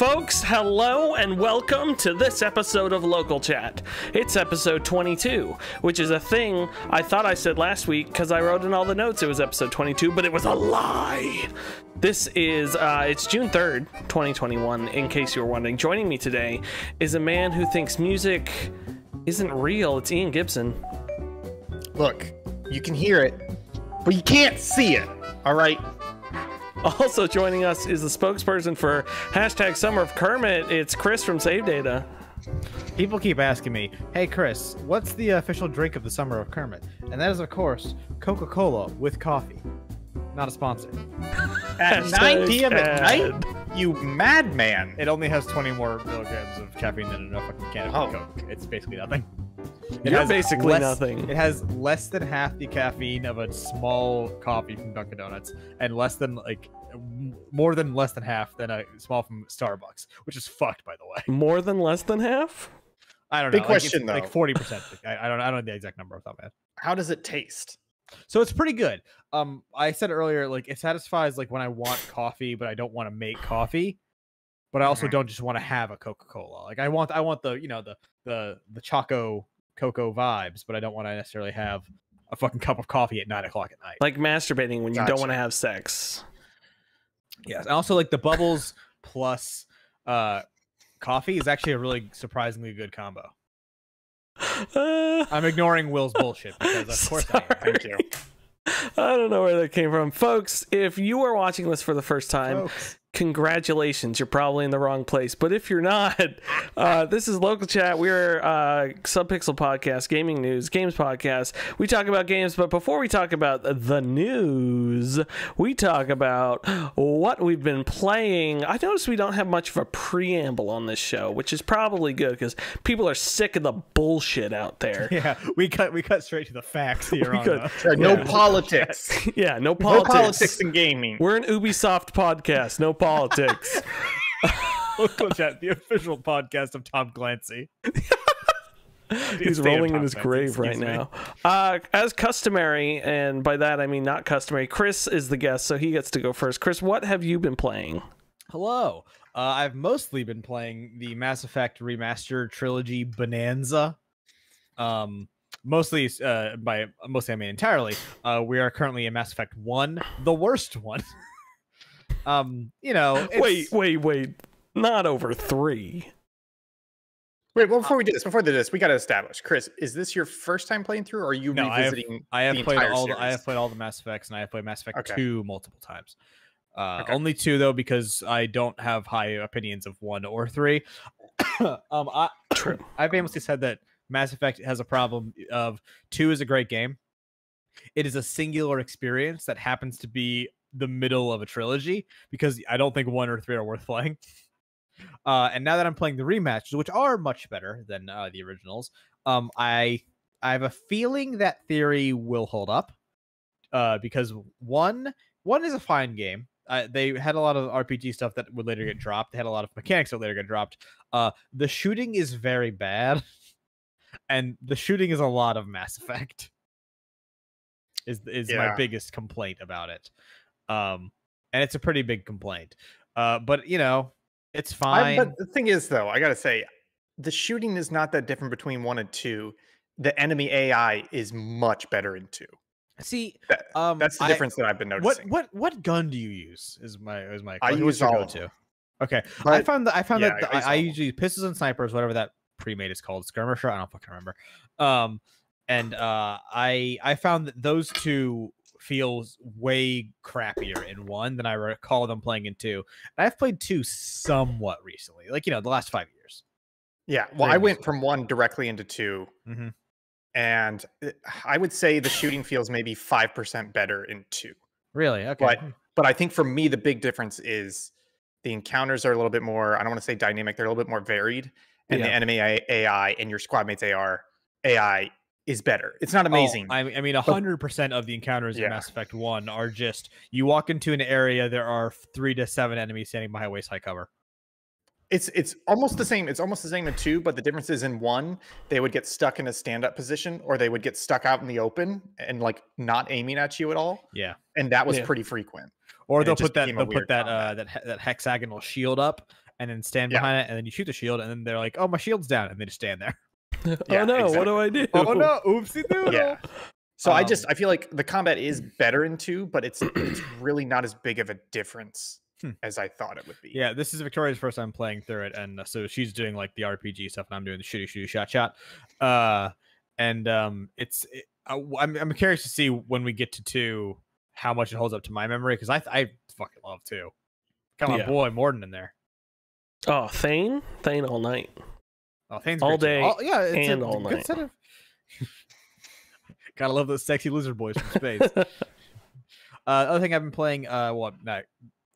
folks. Hello and welcome to this episode of Local Chat. It's episode 22, which is a thing I thought I said last week because I wrote in all the notes it was episode 22, but it was a lie. This is, uh, it's June 3rd, 2021, in case you were wondering. Joining me today is a man who thinks music isn't real. It's Ian Gibson. Look, you can hear it, but you can't see it. All right. Also joining us is the spokesperson for hashtag Summer of Kermit. It's Chris from Save Data. People keep asking me, "Hey Chris, what's the official drink of the summer of Kermit?" And that is, of course, Coca-Cola with coffee. Not a sponsor. At Hashtag 9 p.m. at night, you madman. It only has 20 more milligrams of caffeine than a fucking can of Oh. Coke. It's basically nothing. It You're has basically less- nothing. It has less than half the caffeine of a small coffee from Dunkin' Donuts, and less than like more than less than half than a small from Starbucks, which is fucked, by the way. More than less than half? I don't Big know. like, it's question, like though. 40 percent. I, I don't. I don't know the exact number off the top of my head. How does it taste? So it's pretty good. Um, I said earlier, like it satisfies like when I want coffee, but I don't want to make coffee. But I also Mhm. don't just want to have a Coca Cola. Like I want, I want the you know the the the choco cocoa vibes, but I don't want to necessarily have a fucking cup of coffee at nine o'clock at night. Like masturbating when you don't want to have sex. yes, and also like the bubbles plus uh coffee is actually a really surprisingly good combo. Uh, I'm ignoring Will's bullshit because of course I am. Thank you. I don't know where that came from. Folks, if you are watching this for the first time, Folks. Congratulations. You're probably in the wrong place. But if you're not, uh, this is Local Chat. We're uh, Subpixel Podcast, Gaming News, Games Podcast. We talk about games, but before we talk about the news, we talk about what we've been playing. I noticed we don't have much of a preamble on this show, which is probably good because people are sick of the bullshit out there. Yeah, we cut we cut straight to the facts here. On could- No Yeah. politics. yeah, no No politics. politics in gaming. We're an Ubisoft podcast, no politics. Local Chat, the official podcast of Tom Clancy. He's rolling in his Clancy, grave right me. now. Uh, as customary, and by that I mean not customary, Chris is the guest, so he gets to go first. Chris, what have you been playing? Hello. Uh, I've mostly been playing the Mass Effect Remaster trilogy Bonanza. Um, mostly uh, by mostly I mean entirely. Uh, we are currently in Mass Effect One, the worst one. um, you know, Wait, it's- wait, wait. Not over three. Wait, well, before we do this, before we do this, we got to establish, Chris, is this your first time playing through, or are you No, I have- revisiting? I have the played entire all. The, I have played all the Mass Effects, and I have played Mass Effect Okay. Two multiple times. Uh, Okay. Only two though, because I don't have high opinions of one or three. um, I, True. I famously said that Mass Effect has a problem of two is a great game. It is a singular experience that happens to be the middle of a trilogy because I don't think one or three are worth playing. Uh, and now that I'm playing the rematches, which are much better than uh, the originals, um, I I have a feeling that theory will hold up. Uh, because one one is a fine game. Uh, they had a lot of RPG stuff that would later get dropped. They had a lot of mechanics that later get dropped. Uh, the shooting is very bad, and the shooting is a lot of Mass Effect. Is is my biggest complaint about it, um, and it's a pretty big complaint. Uh, but you know, it's I, fine. but the thing is, though, I got to say, the shooting is not that different between one and two. The enemy AI is much better in two. See, That- um, That's the I- difference that I've been noticing. what what what gun do you use? Is my is my I use all them. Okay, I found that I found yeah, that I I, I all of 'em. usually use pistols and snipers, whatever that pre-made is called, skirmisher. I don't fucking remember. Um, and uh, I I found that those two feels way crappier in one than I recall them playing in two. And I've played two somewhat recently, like you know the last five years. Yeah, well, Very I went from one directly into 2 Mhm. and I would say the shooting feels maybe five percent better in two. Really? Okay. But but I think for me the big difference is the encounters are a little bit more. I don't want to say dynamic; they're a little bit more varied, and the enemy AI and your squad mates AR AI is better. It's not Oh, amazing. I, I mean, a hundred percent of the encounters Yeah. in Mass Effect One are just you walk into an area, there are three to seven enemies standing behind waist high cover. It's it's almost the same. It's almost the same in two, but the difference is in one, they would get stuck in a stand-up position, or they would get stuck out in the open and like not aiming at you at all. Yeah. And that was Yeah. pretty frequent. Or And they'll put that they'll put that combat. uh that he- that hexagonal shield up, and then stand Yeah. behind it, and then you shoot the shield, and then they're like, "Oh, my shield's down," and they just stand there. Yeah, oh no, what do I do? oh no, oopsie doodle. Yeah. So I just Um, I feel like the combat is better in two, but it's it's really not as big of a difference Hmm. as I thought it would be. Yeah, this is Victoria's first time playing through it, and uh, so she's doing like the RPG stuff, and I'm doing the shooty shooty shot shot. Uh, and um, it's it, I, I'm I'm curious to see when we get to two how much it holds up to my memory because I I fucking love two. Got my Yeah. boy Mordin in there. Oh, Thane, Thane all night. Oh, Thane's All day All- yeah, it's and a all good night. set of. Gotta love those sexy lizard boys from space. uh, other thing I've been playing, uh, well, not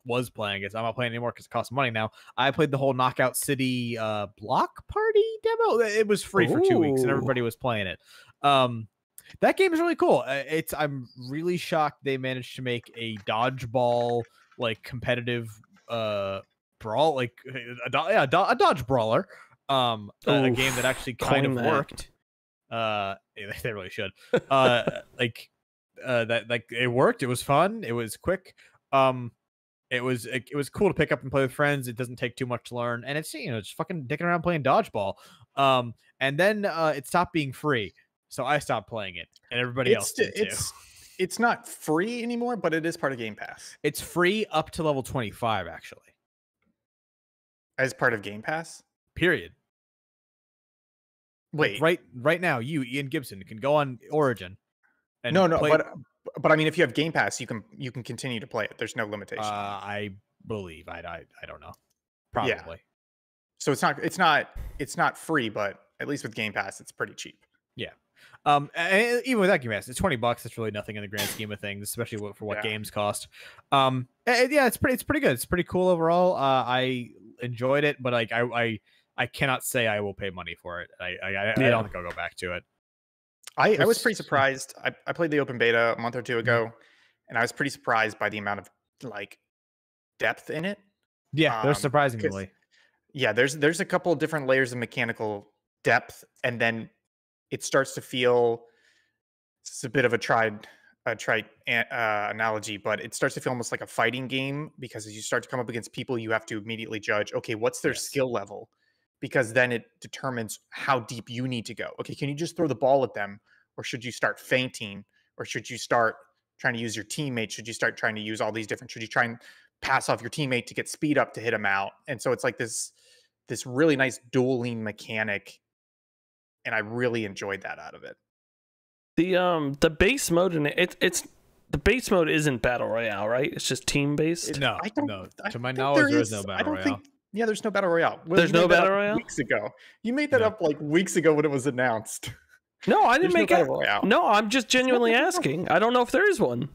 was playing is I'm not playing anymore because it costs money now. I played the whole Knockout City uh block party demo. It was free for two weeks and everybody was playing it. Um, that game is really cool. It's I'm really shocked they managed to make a dodgeball like competitive uh brawl like a, do- yeah, a, do- a dodge brawler. Um, a, a game that actually kind of that. worked. Uh, they really should. Uh, like uh, that like it worked. It was fun. It was quick. Um, it was it, it was cool to pick up and play with friends. It doesn't take too much to learn, and it's you know just fucking dicking around playing dodgeball. Um, and then uh, it stopped being free, so I stopped playing it, and everybody else It's too. it's it's not free anymore, but it is part of Game Pass. It's free up to level twenty five, actually. As part of Game Pass. Period. Like, Wait, right right now, you Ian Gibson can go on Origin. And no, no, play- but but I mean, if you have Game Pass, you can you can continue to play it. There's no limitation. uh, I believe I, I I don't know. Probably. Yeah. So it's not it's not it's not free, but at least with Game Pass, it's pretty cheap. Yeah. Um, and even with that game pass, it's twenty bucks. It's really nothing in the grand scheme of things, especially for what Yeah. games cost. Um, yeah, it's pretty, it's pretty good. It's pretty cool overall. Uh, I enjoyed it, but like I, I, I cannot say I will pay money for it. I, I, I, I don't think I'll go back to it. I, I was pretty surprised. I, I played the open beta a month or two ago, and I was pretty surprised by the amount of like depth in it. Yeah, Um, there's 'cause- surprisingly. Yeah, there's there's a couple of different layers of mechanical depth, and then it starts to feel. It's a bit of a tried a trite uh, analogy, but it starts to feel almost like a fighting game because as you start to come up against people, you have to immediately judge. Okay, what's their Yes. skill level? Because then it determines how deep you need to go. Okay, can you just throw the ball at them, or should you start feinting, or should you start trying to use your teammate? Should you start trying to use all these different? Should you try and pass off your teammate to get speed up to hit him out? And so it's like this this really nice dueling mechanic, and I really enjoyed that out of it. The um the base mode in it, it it's the base mode isn't battle royale, right? It's just team based. no, I don't, no. I To my knowledge, there is no I battle don't royale. think. Yeah, there's no battle royale. Well, There's no battle royale? Weeks ago, you made that No. up like weeks ago when it was announced. No, I didn't no make battle it. royale. No, I'm just genuinely asking. I don't know if there is one.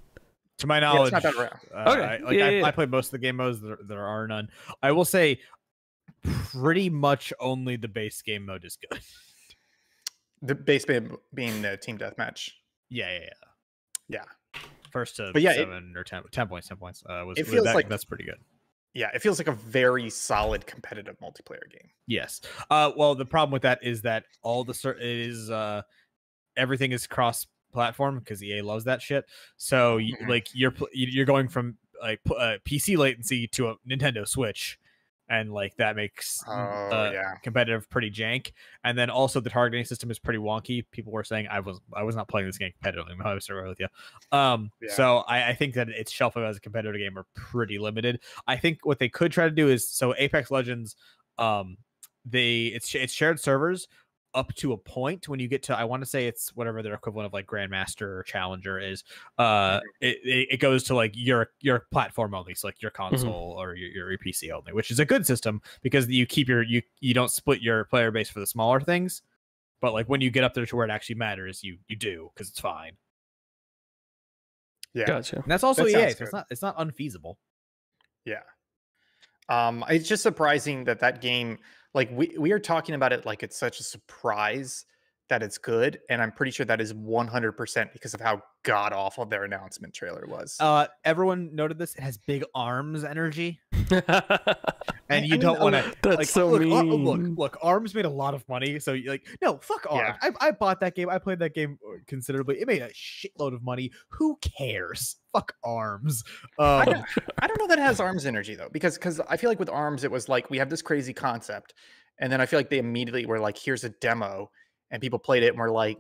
To my Yeah, it's knowledge, not battle royale. uh, Okay, I, like yeah, I, yeah, I yeah. played most of the game modes. There, there are none. I will say, pretty much only the base game mode is good. The base being, being the team deathmatch. Yeah, yeah, yeah. Yeah, First to But yeah, it- seven or 10, 10 points, ten points. Uh, was It feels that- like- that's pretty good. Yeah. It feels like a very solid competitive multiplayer game. Yes. Uh, well, the problem with that is that all the it is uh, everything is cross platform because EA loves that shit. So Mhm. like you're you're going from like p- uh, PC latency to a Nintendo Switch, and like that makes Oh uh, yeah, competitive pretty jank. And then also the targeting system is pretty wonky. People were saying I was I was not playing this game competitively. I'm honest with you. Um, Yeah. so I, I think that its shelf life as a competitive game are pretty limited. I think what they could try to do is so Apex Legends, um, they it's it's shared servers up to a point when you get to I want to say it's whatever their equivalent of like Grandmaster or Challenger is. Uh, it, it, it goes to like your your platform only, so like your console or your, your PC only, which is a good system because you keep your you you don't split your player base for the smaller things. But like when you get up there to where it actually matters, you you do because it's fine. yeah. Gotcha. And that's also That EA, sounds so it's not it's not unfeasible. Yeah. Um, it's just surprising that that game, like we we are talking about it like it's such a surprise that it's good, and I'm pretty sure that is 100% because of how god awful their announcement trailer was. Uh, everyone noted this. It has big arms energy, and you mean, don't a want to. That's like, so look, Ar- mean. look, look. Arms made a lot of money, so you're like no fuck Yeah. Arms. I, I bought that game. I played that game uh, considerably. It made a shitload of money. Who cares? Fuck Arms. I Um, don't, I don't know that it has arms energy though, because because I feel like with arms it was like we have this crazy concept, and then I feel like they immediately were like, here's a demo, and people played it and were like,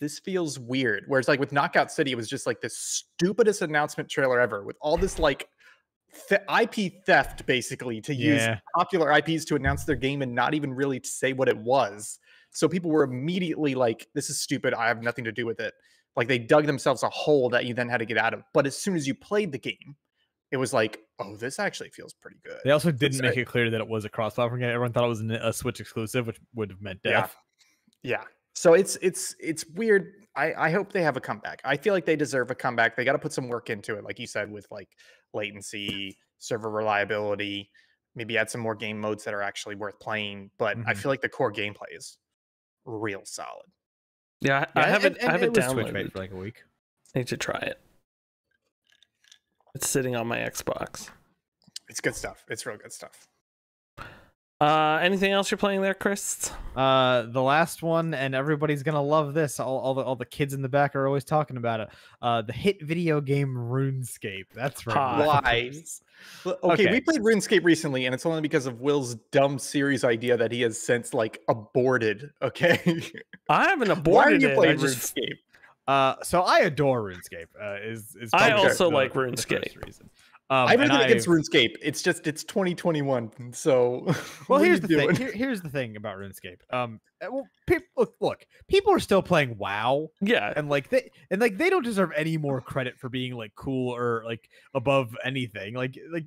this feels weird. Whereas like with Knockout City, it was just like the stupidest announcement trailer ever with all this like th- IP theft basically to use Yeah. popular IPs to announce their game and not even really to say what it was. So people were immediately like, this is stupid. I have nothing to do with it. Like they dug themselves a hole that you then had to get out of. But as soon as you played the game, it was like, oh, this actually feels pretty good. they also didn't It's, make uh, it clear that it was a cross-platform game. Everyone thought it was a Switch exclusive, which would have meant death. Yeah. So it's it's it's weird. I I hope they have a comeback. I feel like they deserve a comeback. They got to put some work into it, like you said, with like latency, server reliability. Maybe add some more game modes that are actually worth playing. But I Mhm. feel like the core gameplay is real solid. yeah, I Yeah, haven't. and- I haven't it was Switch for like a week. I Need to try it. It's sitting on my Xbox. It's good stuff. It's real good stuff. Uh, anything else you're playing there, Chris? Uh, the last one, and everybody's gonna love this. All, all the all the kids in the back are always talking about it. Uh, the hit video game RuneScape. That's right. Why? Okay, Okay. we played RuneScape recently, and it's only because of Will's dumb series idea that he has since like aborted. Okay, I haven't why are aborted you it. I playing just RuneScape? Uh, so I adore RuneScape. Uh, is is I probably also the- like the first RuneScape. Um, I have nothing against I've- RuneScape. It's just it's 2021. So Well, here's the doing? thing. Here, here's the thing about RuneScape. Um, uh, well, peop look, look, people are still playing WoW, yeah. and like they and like they don't deserve any more credit for being like cool or like above anything. Like like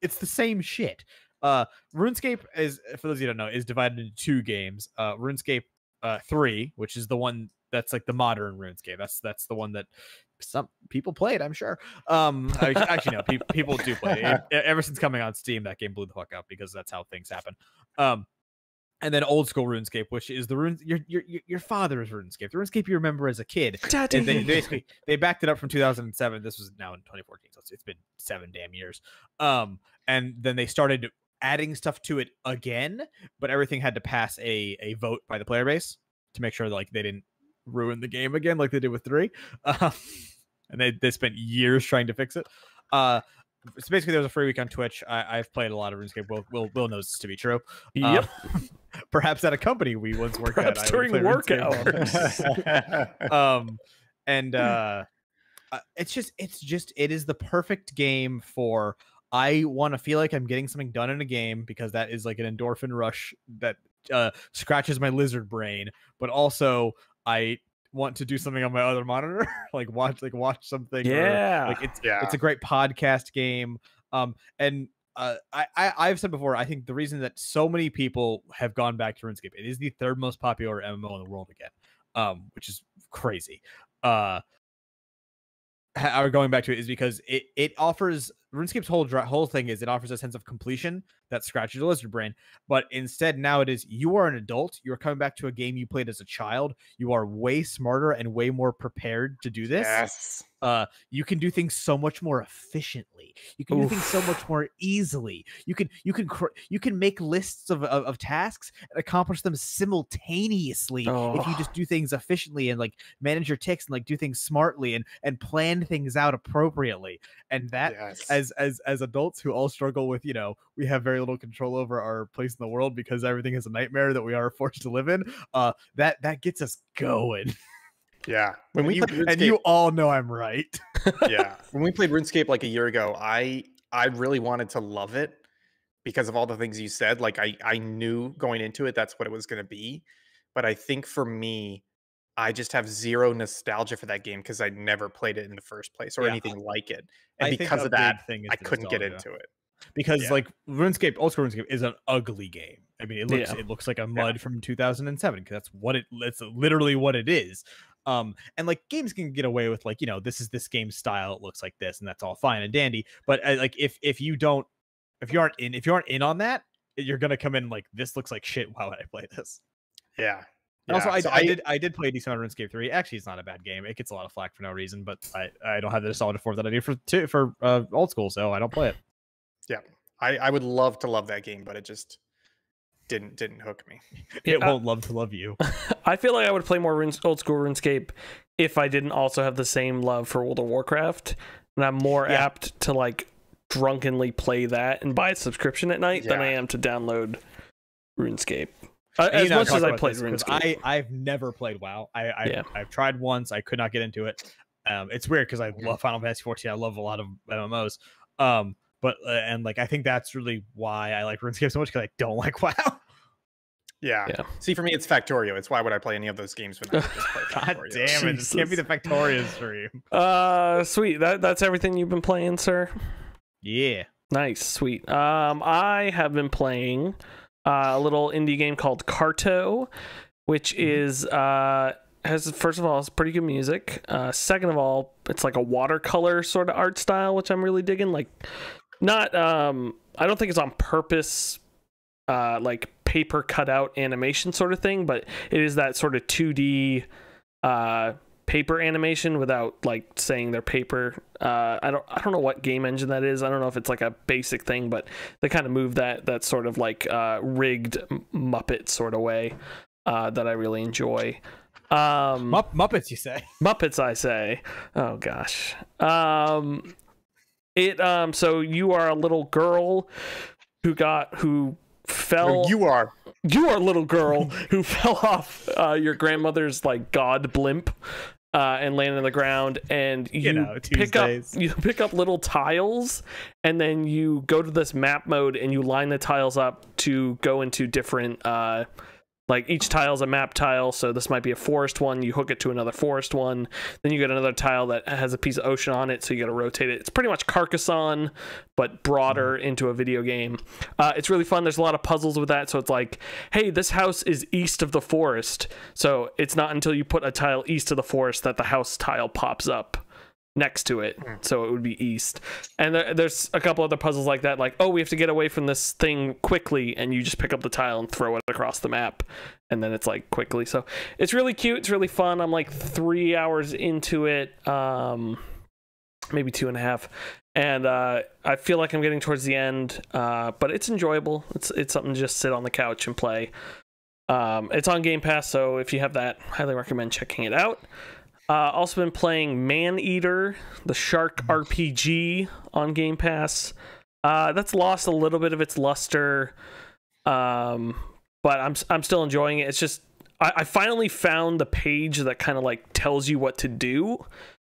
it's the same shit. Uh, RuneScape is for those of you don't know is divided into two games. Uh, RuneScape uh three, which is the one that's like the modern RuneScape. That's that's the one that some people played. I'm sure. Um, I- actually no, pe- people do play it. Ever since coming on Steam, that game blew the fuck up because that's how things happen. Um, and then old school RuneScape, which is the rune your your your- father's RuneScape, the RuneScape you remember as a kid. And they, basically they backed it up from 2007. This was now in 2014, so it's, it's been seven damn years. Um, and then they started adding stuff to it again, but everything had to pass a a vote by the player base to make sure like they didn't ruin the game again like they did with three. Um, and they they spent years trying to fix it. Uh, so basically, there was a free week on Twitch. I, I've played a lot of RuneScape. Will Will, Will knows this to be true. Uh, Yep. perhaps at a company we once worked Perhaps at. During work hours. um and uh uh, it's just it's just it is the perfect game for i want to feel like i'm getting something done in a game because that is like an endorphin rush that uh scratches my lizard brain but also i want to do something on my other monitor like watch like watch something or, Yeah. like it's yeah. it's a great podcast game um and uh, I, I I've said before. I think the reason that so many people have gone back to RuneScape, it is the third most popular MMO in the world again, um, which is crazy. Uh, how we're going back to it is because it it offers RuneScape's whole dra- whole thing is it offers a sense of completion that scratches your lizard brain, but instead now it is you are an adult. You are coming back to a game you played as a child. You are way smarter and way more prepared to do this yes. uh you can do things so much more efficiently you can do things so much more easily you can you can cr- you can make lists of, of, of tasks and accomplish them simultaneously if you Oh. just do things efficiently and like manage your ticks and like do things smartly and and plan things out appropriately and that yes. as as as adults who all struggle with you know we have very little control over our place in the world because everything is a nightmare that we are forced to live in uh that that gets us going yeah. When and, we you, played and you all know i'm right yeah. When we played RuneScape like a year ago, I I really wanted to love it because of all the things you said. Like I I knew going into it that's what it was going to be, but I think for me, I just have zero nostalgia for that game because I never played it in the first place or Yeah, anything like it, and I because of that, thing I couldn't get into it. because Yeah. like RuneScape, old school RuneScape is an ugly game. I mean, it looks Yeah. it looks like a mud from 2007 because that's what it it's literally what it is. Um, and like games can get away with like you know this is this game style. It looks like this, and that's all fine and dandy. But uh, like if if you don't if you aren't in if you aren't in on that, you're gonna come in like this looks like shit. Why would I play this? Yeah. And also, I, so I did I did play a decent amount of RuneScape three. Actually, it's not a bad game. It gets a lot of flack for no reason, but I, I don't have the solid four that I do for two, for uh, old school, so I don't play it. Yeah, I, I would love to love that game, but it just didn't didn't hook me. It won't love to love you. I feel like I would play more Rune- old school RuneScape if I didn't also have the same love for World of Warcraft, and I'm more Yeah. apt to like drunkenly play that and buy a subscription at night than I am to download RuneScape. Uh, as you know, much as I about played this 'cause RuneScape, I I've never played WoW. I, I Yeah. I've tried once. I could not get into it. Um, it's weird because I Mhm. love Final Fantasy 14. I love a lot of MMOs. Um, but uh, and like I think that's really why I like RuneScape so much because I don't like WoW. Yeah. Yeah. See, for me, it's Factorio. It's why would I play any of those games when I just play God Factorio? damn it! This can't be the Jesus. Factorio's stream. uh, sweet. That that's everything you've been playing, sir. Yeah. Nice, sweet. Um, I have been playing uh, a little indie game called Carto, which is uh has first of all it's pretty good music. Uh, second of all, it's like a watercolor sort of art style, which I'm really digging. Like, not um, I don't think it's on purpose. Uh, like paper cutout animation sort of thing, but it is that sort of 2D uh paper animation without like saying they're paper. Uh, I don't I don't know what game engine that is. I don't know if it's like a basic thing, but they kind of move that that sort of like uh, rigged Muppet sort of way uh, that I really enjoy. Um, Mupp- Muppets, you say? Muppets, I say. Oh gosh. Um, it um. So you are a little girl who got who fell. No, you are. You are a little girl who fell off uh, your grandmother's like god blimp uh, and land on the ground, and you, You know, pick up you pick up little tiles, and then you go to this map mode and you line the tiles up to go into different. Uh, like each tile is a map tile, so this might be a forest one. You hook it to another forest one, then you get another tile that has a piece of ocean on it, so you got to rotate it. It's pretty much Carcassonne, but broader into a video game. Uh, it's really fun. There's a lot of puzzles with that. So it's like, hey, this house is east of the forest. So it's not until you put a tile east of the forest that the house tile pops up next to it. So it would be east. And there, there's a couple other puzzles like that. Like, oh, we have to get away from this thing quickly. And you just pick up the tile and throw it across the map. And then it's like quickly. So it's really cute. It's really fun. I'm like three hours into it. Um, maybe two and a half and uh, I feel like I'm getting towards the end, uh, but it's enjoyable. It's it's something to just sit on the couch and play. Um, it's on Game Pass, so if you have that, highly recommend checking it out. Uh, also been playing Maneater, the Shark RPG on Game Pass. Uh, that's lost a little bit of its luster, um, but I'm I'm still enjoying it. It's just I, I finally found the page that kind of like tells you what to do.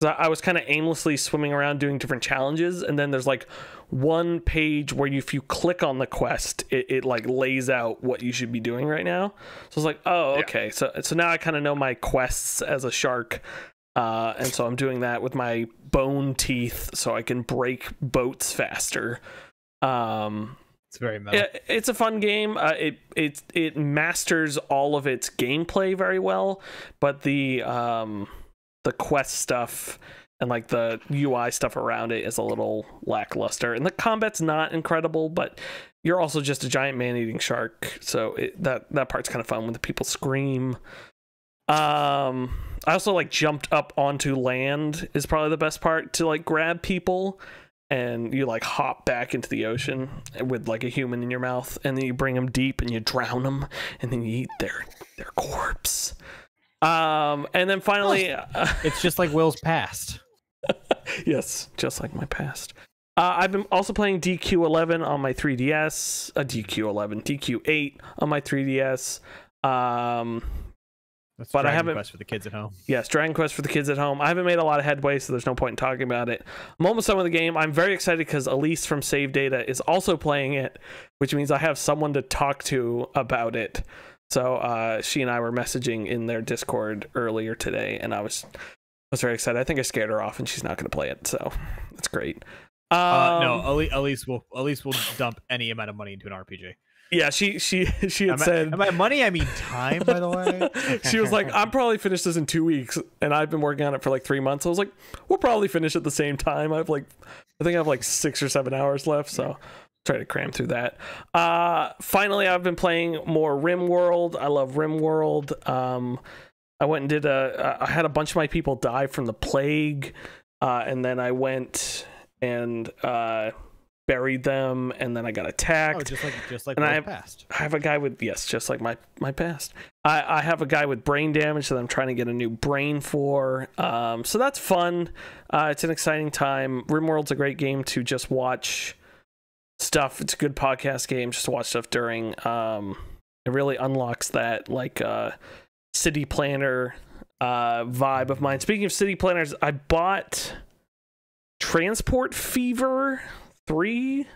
'Cause I was kind of aimlessly swimming around doing different challenges, and then there's like one page where you, if you click on the quest, it, it like lays out what you should be doing right now. So I was like, oh, Yeah. okay. So so now I kind of know my quests as a shark, uh, and so I'm doing that with my bone teeth, so I can break boats faster. Um, It's very metal. it, it's a fun game. Uh, it it it masters all of its gameplay very well, but the um the quest stuff and like the UI stuff around it is a little lackluster. And the combat's not incredible, but you're also just a giant man-eating shark, so it, that that part's kind of fun when the people scream. Um, I also like jumped up onto land is probably the best part to like grab people and you like hop back into the ocean with like a human in your mouth and then you bring them deep and you drown them and then you eat their their corpse um and then finally It's just like Will's past. yes just like my past uh, I've been also playing DQ11 on my 3DS, a DQ11, DQ8 on my 3DS. Um, That's But I Dragon haven't- Quest for the kids at home. Yes, Dragon Quest for the kids at home. I haven't made a lot of headway, so there's no point in talking about it. I'm almost done with the game. I'm very excited because Elise from Save Data is also playing it, which means I have someone to talk to about it. So uh, she and I were messaging in their Discord earlier today, and I was I was very excited. I think I scared her off, and she's not going to play it, so that's great. Um, Uh, no, Ali- Elise will Elise will dump any amount of money into an RPG. yeah, she she she had by- said and by money, I mean time. By the way, she was like, I'm probably finished this in two weeks, and I've been working on it for like three months. I was like, we'll probably finish at the same time. I've like, I think I have like six or seven hours left, so try to cram through that. Uh, finally, I've been playing more RimWorld. I love RimWorld. Um, I went and did a. I had a bunch of my people die from the plague, uh, and then I went and uh, buried them, and then I got attacked. Oh, just like just like And I have- past. I have a guy with yes, just like my my past. I, I have a guy with brain damage that I'm trying to get a new brain for. Um, so that's fun. Uh, it's an exciting time. RimWorld's a great game to just watch stuff. It's a good podcast game just to watch stuff during. Um, it really unlocks that like uh, city planner uh, vibe of mine. Speaking of city planners, I bought Transport Fever three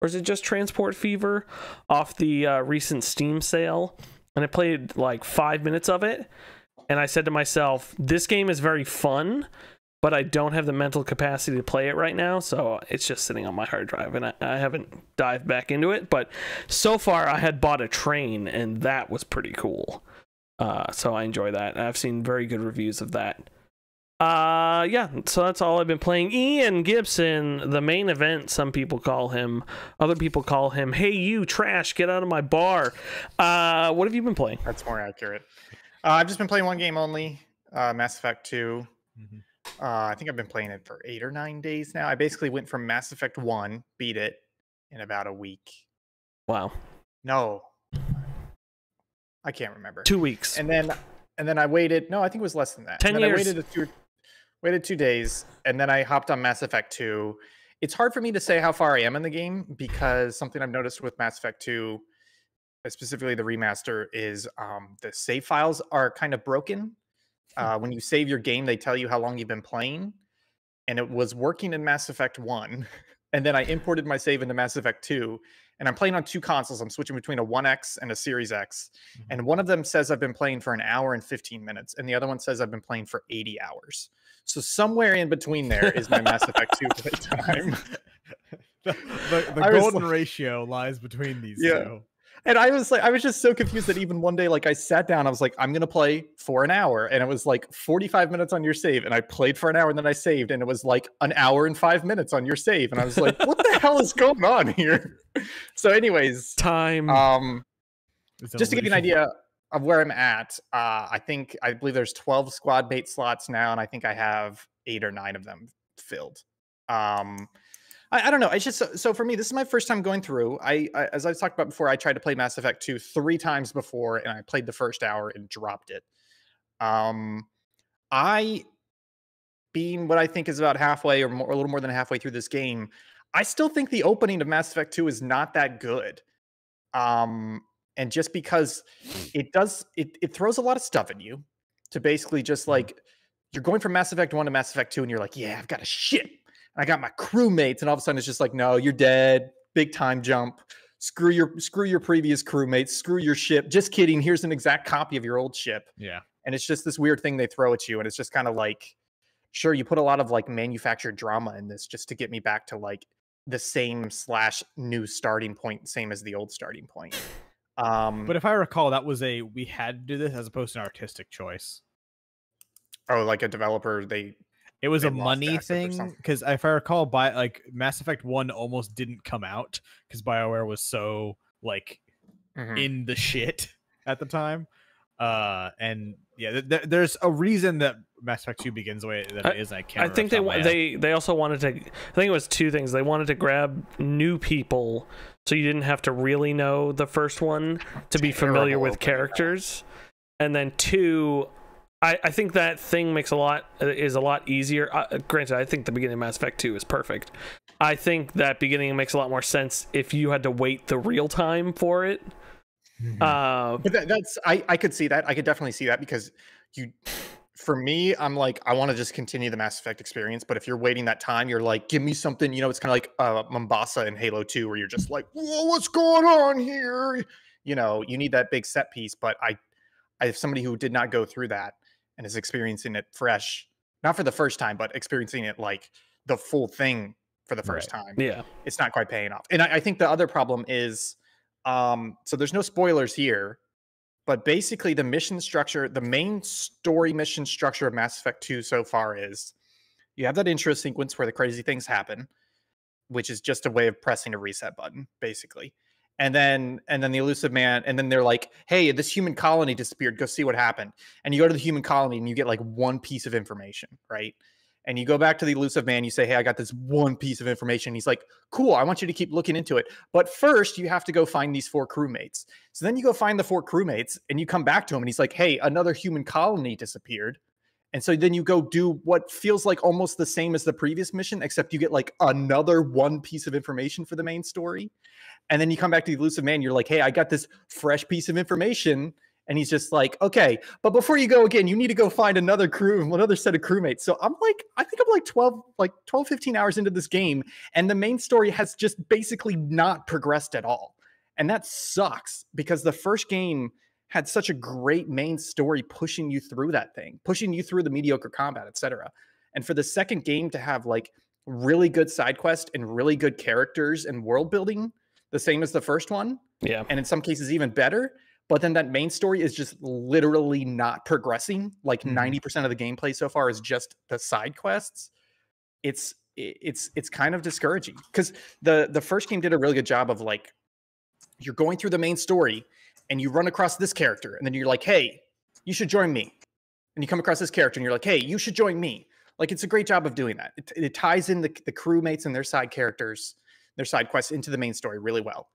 or is it just Transport Fever off the uh, recent Steam sale? And I played like five minutes of it, and I said to myself, "This game is very fun, but I don't have the mental capacity to play it right now, so it's just sitting on my hard drive, and I, I haven't dived back into it. But so far, I had bought a train, and that was pretty cool. Uh, so I enjoy that. I've seen very good reviews of that. Uh, yeah, so that's all I've been playing. Ian Gibson, the main event, some people call him. Other people call him, hey, you trash, get out of my bar. Uh, what have you been playing? That's more accurate. Uh, I've just been playing one game only, uh, Mass Effect 2. Mhm. Uh, I think I've been playing it for eight or nine days now. I basically went from Mass Effect 1, beat it in about a week. Wow, No, I can't remember. two weeks. And then, and then I waited. No, I think it was less than that. 10 and then years. I waited a two, waited two days, and then I hopped on Mass Effect 2. It's hard for me to say how far I am in the game because something I've noticed with Mass Effect 2, uh, specifically the remaster, is um, the save files are kind of broken. Uh, when you save your game, they tell you how long you've been playing, and it was working in Mass Effect 1. And then I imported my save into Mass Effect 2, and I'm playing on two consoles. I'm switching between a 1X and a Series X. Mhm. And one of them says I've been playing for an hour and 15 minutes, and the other one says I've been playing for 80 hours. So somewhere in between there is my Mass Effect 2 playtime. the the, the golden like- ratio lies between these Yeah. two. And I was like, I was just so confused that even one day, like I sat down, I was like, I'm gonna play for an hour, and it was like 45 minutes on your save, and I played for an hour, and then I saved, and it was like an hour and five minutes on your save, and I was like, what the hell is going on here? So, anyways, Time. um, It's just to give you an idea of where I'm at, uh, I think I believe there's 12 squad bait slots now, and I think I have eight or nine of them filled. Um, I, I don't know. It's just so, so for me, this is my first time going through. I, I as I've talked about before, I tried to play Mass Effect 2 three times before, and I played the first hour and dropped it. Um, I being what I think is about halfway or more, a little more than halfway through this game, I still think the opening of Mass Effect 2 is not that good. Um, and just because it does, it, it throws a lot of stuff at you to basically just like you're going from Mass Effect 1 to Mass Effect 2, and you're like, yeah, I've got a ship. I got my crewmates, and all of a sudden it's just like, no, you're dead. Big time jump. Screw your screw your previous crewmates. Screw your ship. Just kidding. Here's an exact copy of your old ship Yeah. and it's just this weird thing they throw at you and it's just kind of like sure you put a lot of like manufactured drama in this just to get me back to like the same slash new starting point same as the old starting point um But if I recall, that was a we had to do this as opposed to an artistic choice. oh like a developer they It was a money thing because if I recall, by like Mass Effect One almost didn't come out because Bioware was so like Mhm. in the shit at the time. Uh, and yeah, th- th- there's a reason that Mass Effect Two begins the way that I- it is. and I can't. I think they remember off wa- the top of my head. they they also wanted to. I think it was two things. They wanted to grab new people, so you didn't have to really know the first one to be familiar with characters, and then two. I, I think that thing makes a lot is a lot easier. Uh, granted, I think the beginning of Mass Effect 2 is perfect. I think that beginning makes a lot more sense if you had to wait the real time for it. Uh, but that, that's I, I could see that i could definitely see that because you for me i'm like i want to just continue the mass effect experience but if you're waiting that time you're like give me something you know it's kind of like uh mombasa in halo 2 where you're just like Whoa, what's going on here you know you need that big set piece but i i have somebody who did not go through that and is experiencing it fresh not for the first time but experiencing it like the full thing for the first time yeah. it's not quite paying off. And I, I think the other problem is, um, so there's no spoilers here, but basically the mission structure, the main story mission structure of Mass Effect 2 so far is you have that intro sequence where the crazy things happen. which is just a way of pressing a reset button, basically. And then and then the Illusive Man, and then they're like, "Hey, this human colony disappeared. Go see what happened." And you go to the human colony, and you get like one piece of information, right? And you go back to the Illusive Man. You say, "Hey, I got this one piece of information." He's like, "Cool. I want you to keep looking into it, but first you have to go find these four crewmates." So then you go find the four crewmates, and you come back to him, and he's like, "Hey, another human colony disappeared." And so then you go do what feels like almost the same as the previous mission, except you get like another one piece of information for the main story. And then you come back to the Illusive Man, you're like, hey, I got this fresh piece of information. And he's just like, okay, but before you go again, you need to go find another crew, another set of crewmates. So I'm like, I think I'm like 12, like 12, 15 hours into this game, and the main story has just basically not progressed at all. And that sucks because the first game had such a great main story pushing you through that thing, pushing you through the mediocre combat, etc. And for the second game to have like really good side quest and really good characters and world building, the same as the first one, Yeah. and in some cases even better. But then that main story is just literally not progressing. Like Mhm. 90% of the gameplay so far is just the side quests. It's it's it's kind of discouraging because the the first game did a really good job of like you're going through the main story and you run across this character and then you're like hey you should join me and you come across this character and you're like hey you should join me like it's a great job of doing that it, it ties in the, the crewmates and their side characters their side quests into the main story really well.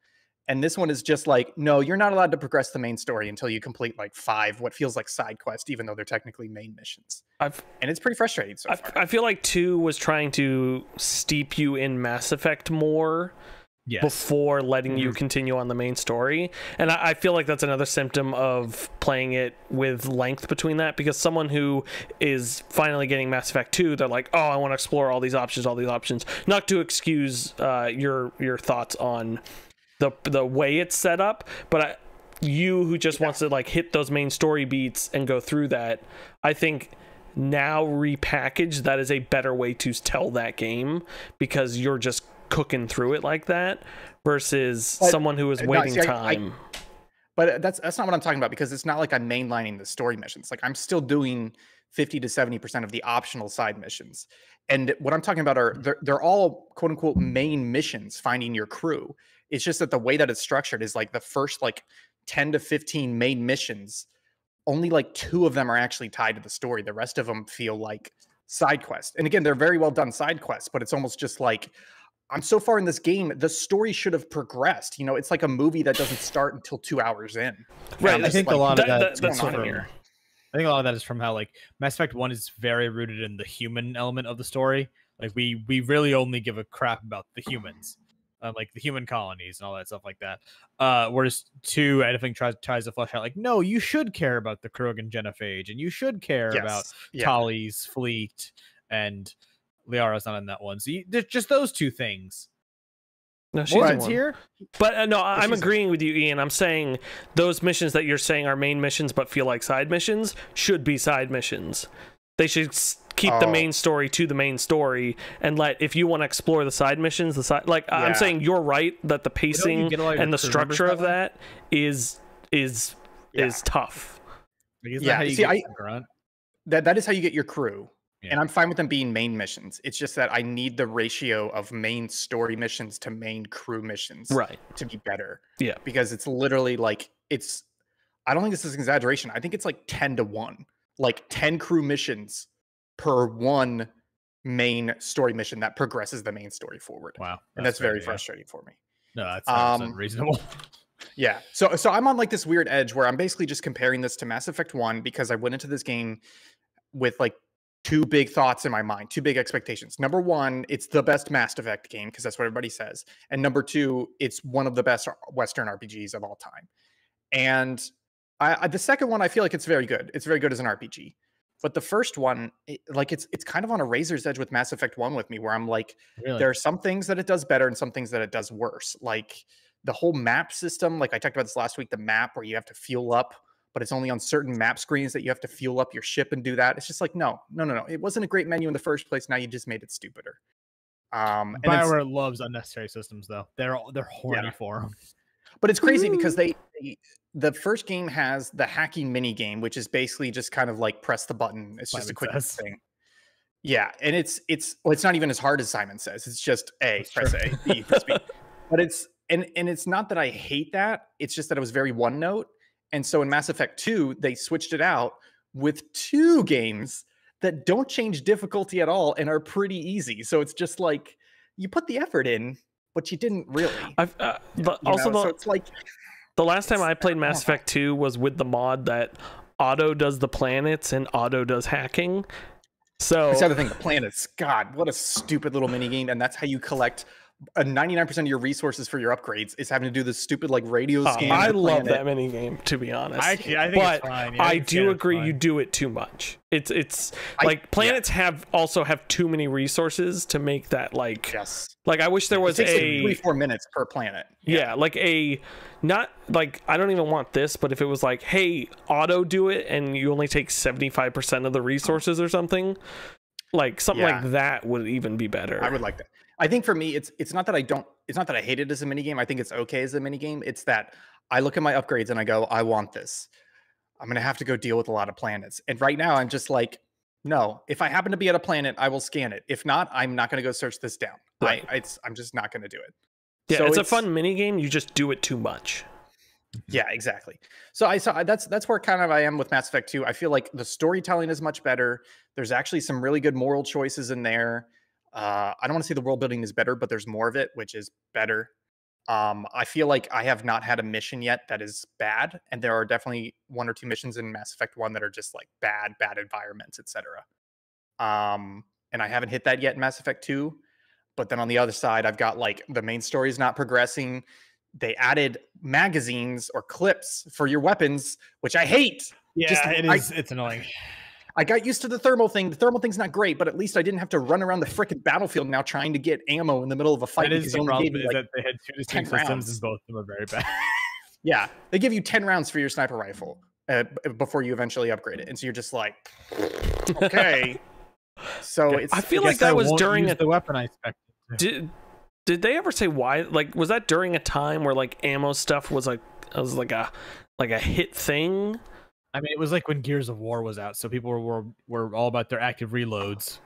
And this one is just like no you're not allowed to progress the main story until you complete like five what feels like side quests even though they're technically main missions. I've and it's pretty frustrating so I, far. I feel like two was trying to steep you in Mass Effect more Yes. before letting you Mhm. continue on the main story. And I, I feel like that's another symptom of playing it with length between that because someone who is finally getting Mass Effect 2, they're like, oh, I want to explore all these options, all these options. Not to excuse uh, your your thoughts on the the way it's set up, but I, you who just wants to like hit those main story beats and go through that, I think now repackaged that is a better way to tell that game because you're just cooking through it like that versus But, someone who is uh, no, waiting see, I- I- time. But that's that's not what I'm talking about because it's not like I'm mainlining the story missions. Like I'm still doing 50 to 70% of the optional side missions. And what I'm talking about are they're, they're all quote unquote main missions finding your crew. It's just that the way that it's structured is like the first like 10 to 15 main missions, only like two of them are actually tied to the story. The rest of them feel like side quests. And again, they're very well done side quests, but it's almost just like I'm so far in this game, the story should have progressed. You know, it's like a movie that doesn't start until two hours in. Right, I'm I just think a lot of that- that, that- is that's going on from- here? I think a lot of that is from how like Mass Effect One is very rooted in the human element of the story. Like we we really only give a crap about the humans, um, like the human colonies and all that stuff like that. Uh, whereas two, I think tries tries to flesh out like no, you should care about the Krogan genophage and you should care about Yes. Yeah. Tali's fleet and Liara's not in that one. So you, just those two things. No, she's in Morgan's one. here. But uh, no, I- I'm agreeing with you, Ian. I'm saying those missions that you're saying are main missions but feel like side missions should be side missions. They should s- keep the Oh. main story to the main story and let if you want to explore the side missions, the side like I- I'm saying you're right that the pacing get all your and the structure of way? that is is Yeah. is tough. Isn't Yeah, how you see, get I- Grunt? That that is how you get your crew. Yeah. And I'm fine with them being main missions. It's just that I need the ratio of main story missions to main crew missions Right. to be better. Yeah. Because it's literally like it's I don't think this is an exaggeration. I think it's like 10 to 1. Like 10 crew missions per one main story mission that progresses the main story forward. Wow, and that's, very yeah. frustrating for me. No, that's 100% Um, reasonable. Yeah. So so I'm on like this weird edge where I'm basically just comparing this to Mass Effect 1 because I went into this game with like two big thoughts in my mind, two big expectations. Number 1, it's the best Mass Effect game because that's what everybody says. And number 2, it's one of the best uh, western RPGs of all time. And I, I the second one I feel like it's very good. It's very good as an RPG. But the first one, it, like it's it's kind of on a razor's edge with Mass Effect 1 with me where I'm like really? there are some things that it does better and some things that it does worse. Like the whole map system, like I talked about this last week, the map where you have to fuel up, but it's only on certain map screens that you have to fuel up your ship and do that. It's just like, no, no, no, no. It wasn't a great menu in the first place. Now you just made it stupider. Um, and then Bioware loves unnecessary systems, though. They're all- they're horny for them. but it's crazy because they, they the first game has the hacking mini game, which is basically just kind of like press the button. It's just a quick Says. thing. Yeah, and it's it's well, it's not even as hard as Simon says. It's just A, That's press true. A, B, press B. But it's and and it's not that I hate that. It's just that it was very one note. And so in Mass Effect 2, they switched it out with two games that don't change difficulty at all and are pretty easy. So it's just like you put the effort in, but you didn't really. I've, uh, but you also the, so it's like the last time I played Mass. Effect 2 was with the mod that auto does the planets and auto does hacking. So That's the other thing. The planets. God, what a stupid little mini game, and that's how you collect. Uh, 99% of your resources for your upgrades is having to do this stupid like radio uh, scan. I love that mini game to be honest. I, I think but it's fine. Yeah, I think do Scanner's agree fine. you do it too much. It's it's I- like yeah. planets have also have too many resources to make that like Yes. like I wish there was it takes a like three, four minutes per planet. yeah. like a not like I don't even want this, but if it was like, hey, auto do it and you only take 75% of the resources or something, like something Yeah. like that would even be better. I would like that. I think for me, it's it's not that I don't. It's not that I hate it as a mini game. I think it's okay as a mini game. It's that I look at my upgrades and I go, I want this. I'm gonna have to go deal with a lot of planets. And right now, I'm just like, no. If I happen to be at a planet, I will scan it. If not, I'm not gonna go search this down. Right. I, it's I'm just not gonna do it. yeah, So it's, a fun mini game, you just do it too much. Yeah, exactly. So I saw that's that's where kind of I am with Mass Effect 2. I feel like the storytelling is much better. There's actually some really good moral choices in there. Uh, I don't want to say the world building is better, but there's more of it, which is better. Um, I feel like I have not had a mission yet that is bad, and there are definitely one or two missions in Mass Effect 1 that are just like bad, bad environments, etc. Um, and I haven't hit that yet in Mass Effect 2. But then on the other side, I've got like the main story is not progressing they added magazines or clips for your weapons, which I hate. Yeah, Just- it I- it's annoying. I got used to the thermal thing. The thermal thing's not great, but at least I didn't have to run around the frickin' battlefield now trying to get ammo in the middle of a fight. That is the problem. me, Is like- that they had two distinct 10 systems, rounds. and both of them are very bad. yeah, they give you 10 rounds for your sniper rifle uh, before you eventually upgrade it. And so you're just like, okay. So Okay. it's I feel guess like that I was during a the weapon I expected. to. did did they ever say why like was that during a time where like ammo stuff was like was like a like a hit thing I mean, it was like when Gears of War was out, so people were were, were all about their active reloads.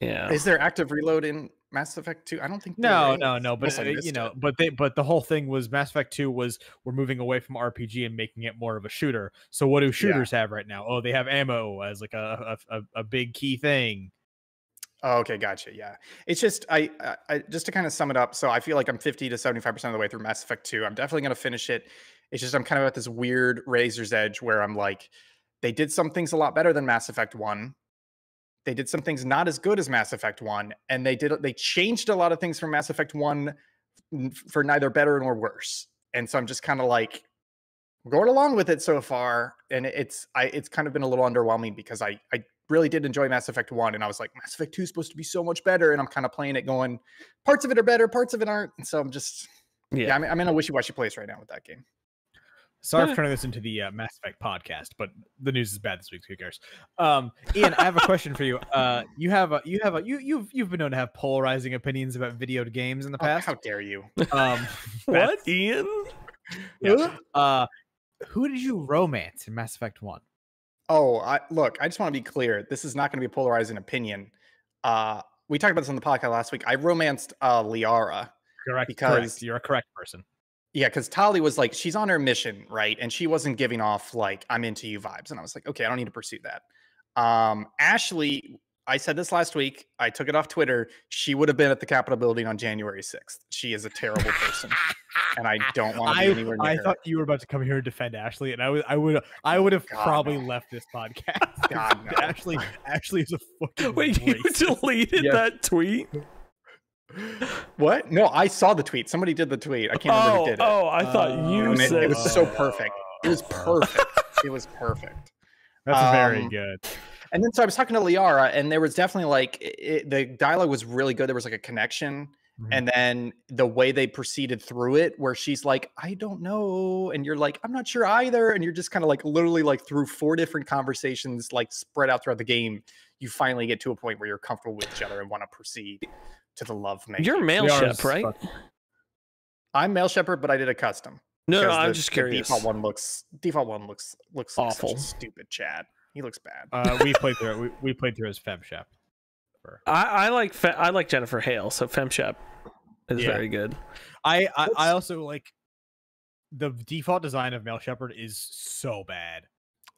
yeah is there active reload in Mass Effect 2? I don't think No, no, no. But uh, you know, it. but they but the whole thing was Mass Effect Two was we're moving away from RPG and making it more of a shooter. So what do shooters have right now? Oh, they have ammo as like a a, a, a big key thing. Oh, okay, gotcha. Yeah, it's just I, I, I just to kind of sum it up. So I feel like I'm 50 to 75 percent of the way through Mass Effect 2. I'm definitely gonna finish it. It's just I'm kind of at this weird razor's edge where I'm like, they did some things a lot better than Mass Effect One. They did some things not as good as Mass Effect One, and they did they changed a lot of things from Mass Effect One for neither better nor worse. And so I'm just kind of like going along with it so far, and it's I it's kind of been a little underwhelming because I I really did enjoy Mass Effect 1 and I was like Mass Effect 2 is supposed to be so much better and I'm kind of playing it going parts of it are better, parts of it aren't. And so I'm just yeah, yeah I'm, I'm in a wishy-washy place right now with that game. Sorry for turning this into the uh, Mass Effect podcast, but the news is bad this week. Who cares? Um, Ian, I have a question for you. Uh, you have a you have a you you've you've been known to have polarizing opinions about video games in the Oh, past. how dare you? Um, what ian yeah. Uh, who did you romance in Mass Effect One? Oh, I, look, I just want to be clear. This is not going to be a polarizing opinion. Uh, we talked about this on the podcast last week. I romanced uh, Liara. Correct. Because- correct. You're a correct person. Yeah, because Tali was like, she's on her mission, right? And she wasn't giving off like, I'm into you vibes. And I was like, okay, I don't need to pursue that. Um, Ashley, I said this last week. I took it off Twitter. She would have been at the Capitol building on January 6th. She is a terrible person. and I don't want to be anywhere near I her. thought you were about to come here and defend Ashley, and I would I would I would have God, probably no. left this podcast. God, no. Ashley Ashley is a fucking wait you deleted Yes. that tweet What? No, I saw the tweet. Somebody did the tweet. I can't remember oh who did it. oh i thought you And it, said it was so perfect. It was perfect. it was perfect. That's very Um, good. And then so I was talking to Liara, and there was definitely like it, the dialogue was really good. There was like a connection, Mhm. and then the way they proceeded through it, where she's like, "I don't know," and you're like, "I'm not sure either," and you're just kind of like literally like through four different conversations, like spread out throughout the game, you finally get to a point where you're comfortable with each other and want to proceed to the love making. you're mail Liara's ship right I'm male Shepard, but I did a custom. no no because i'm the- just the curious Default one looks default one looks looks like such Awful. a stupid Chad. He looks bad. Uh, we played through. We, we played through as fem shop. prefer. I, I like Fe- I like Jennifer Hale, so FemShep is Yeah. very good. I, I I also like the default design of Male Shepard is so bad.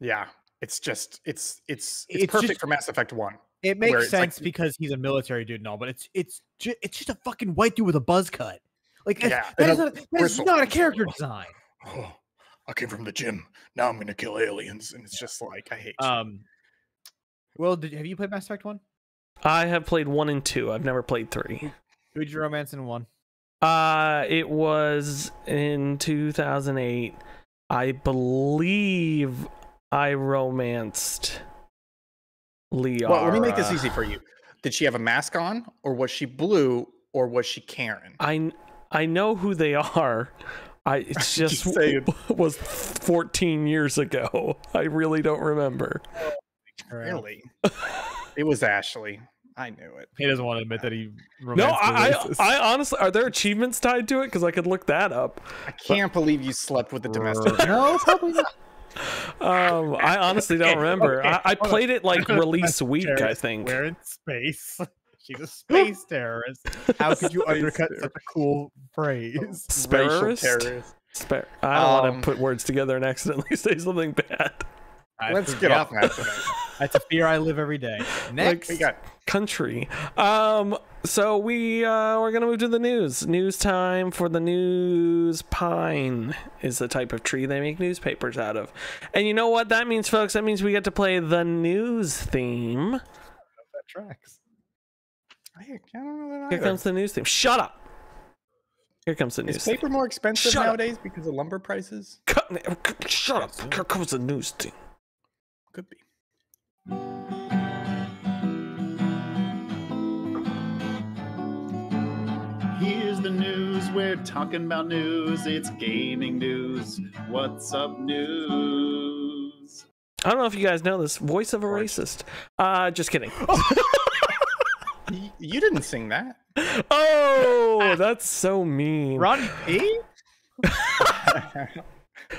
Yeah, it's just it's it's it's, It's perfect just- for Mass Effect One. It makes it's like- sense because he's a military dude and all, but it's it's ju- it's just a fucking white dude with a buzz cut. Like that's- Yeah, that and a not, that is not a character design. Oh, I came from the gym. Now I'm gonna kill aliens, and it's just like I hate. you. Um, well, did, have you played Mass Effect one? I have played one and two. I've never played three. Who did you romance in one? Uh, it was in 2008. I believe I romanced Liara. well, let me make this easy for you. Did she have a mask on, or was she blue, or was she Karen? I I know who they are. I it's Just just saying. was 14 years ago. I really don't remember. Really? it was Ashley. I knew it. He doesn't want to admit that he. No, romanced a I, racist. I I honestly are there achievements tied to it because I could look that up. I can't believe you slept with the domestic. no, probably not. Um, I honestly don't remember. okay, I, I played it like release domestic week, I think. We're in space. She's a space terrorist. How could you undercut terrorist. such a cool phrase? Racial terrorist. Spare. I don't want Um, to put words together and accidentally say something bad. I Let's get off that. That's a fear I live every day. Next, We got Country. Um. So we uh we're gonna move to the news. News time for the news. Pine is the type of tree they make newspapers out of. And you know what that means, folks? That means we get to play the news theme. that tracks. I don't know that Here comes the news theme. Shut up. Here comes the news. Is theme. paper more expensive Shut up. nowadays because of lumber prices? Shut up. Here comes the news theme. Could be. Here's the news. We're talking about news. It's gaming news. What's up, news? I don't know if you guys know this. Voice of a racist. Uh, just kidding. You didn't sing that. oh, that's so mean. Ronnie P.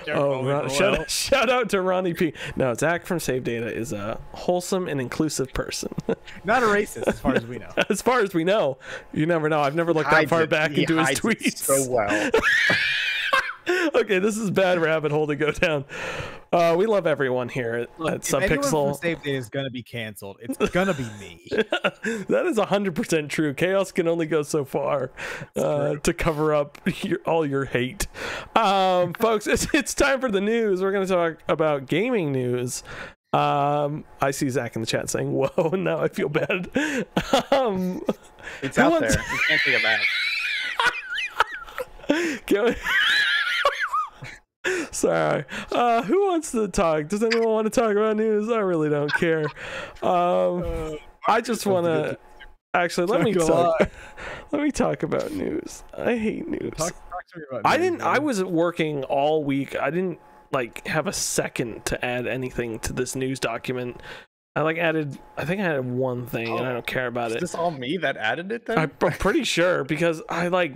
Oh, Ron, oh, shout, out, shout out to Ronnie P. No, Zach from Save Data is a wholesome and inclusive person. Not a racist, as far as we know. as far as we know, you never know. I've never looked that far back into his tweets. so well. okay, this is bad rabbit hole to go down. Uh, we love everyone here at, Look, at if anyone from Subpixel. Save Day is gonna be canceled, it's gonna be me. that is 100% true. Chaos can only go so far uh, to cover up your, all your hate. Um, folks, it's, it's time for the news. We're going to talk about gaming news. Um, I see Zach in the chat saying, Whoa, now I feel bad. Um, It's out wants- there. You can't take it back. can we- Sorry. Uh, who wants to talk? Does anyone want to talk about news? I really don't care. Um, I just want to. Actually, let me talk. Let me talk about news. I hate news. Talk, talk to me about I didn't. I was working all week. I didn't like have a second to add anything to this news document. I like added. I think I added one thing, and I Oh, don't care about Is it. this all me that added it then? I'm pretty sure because I like.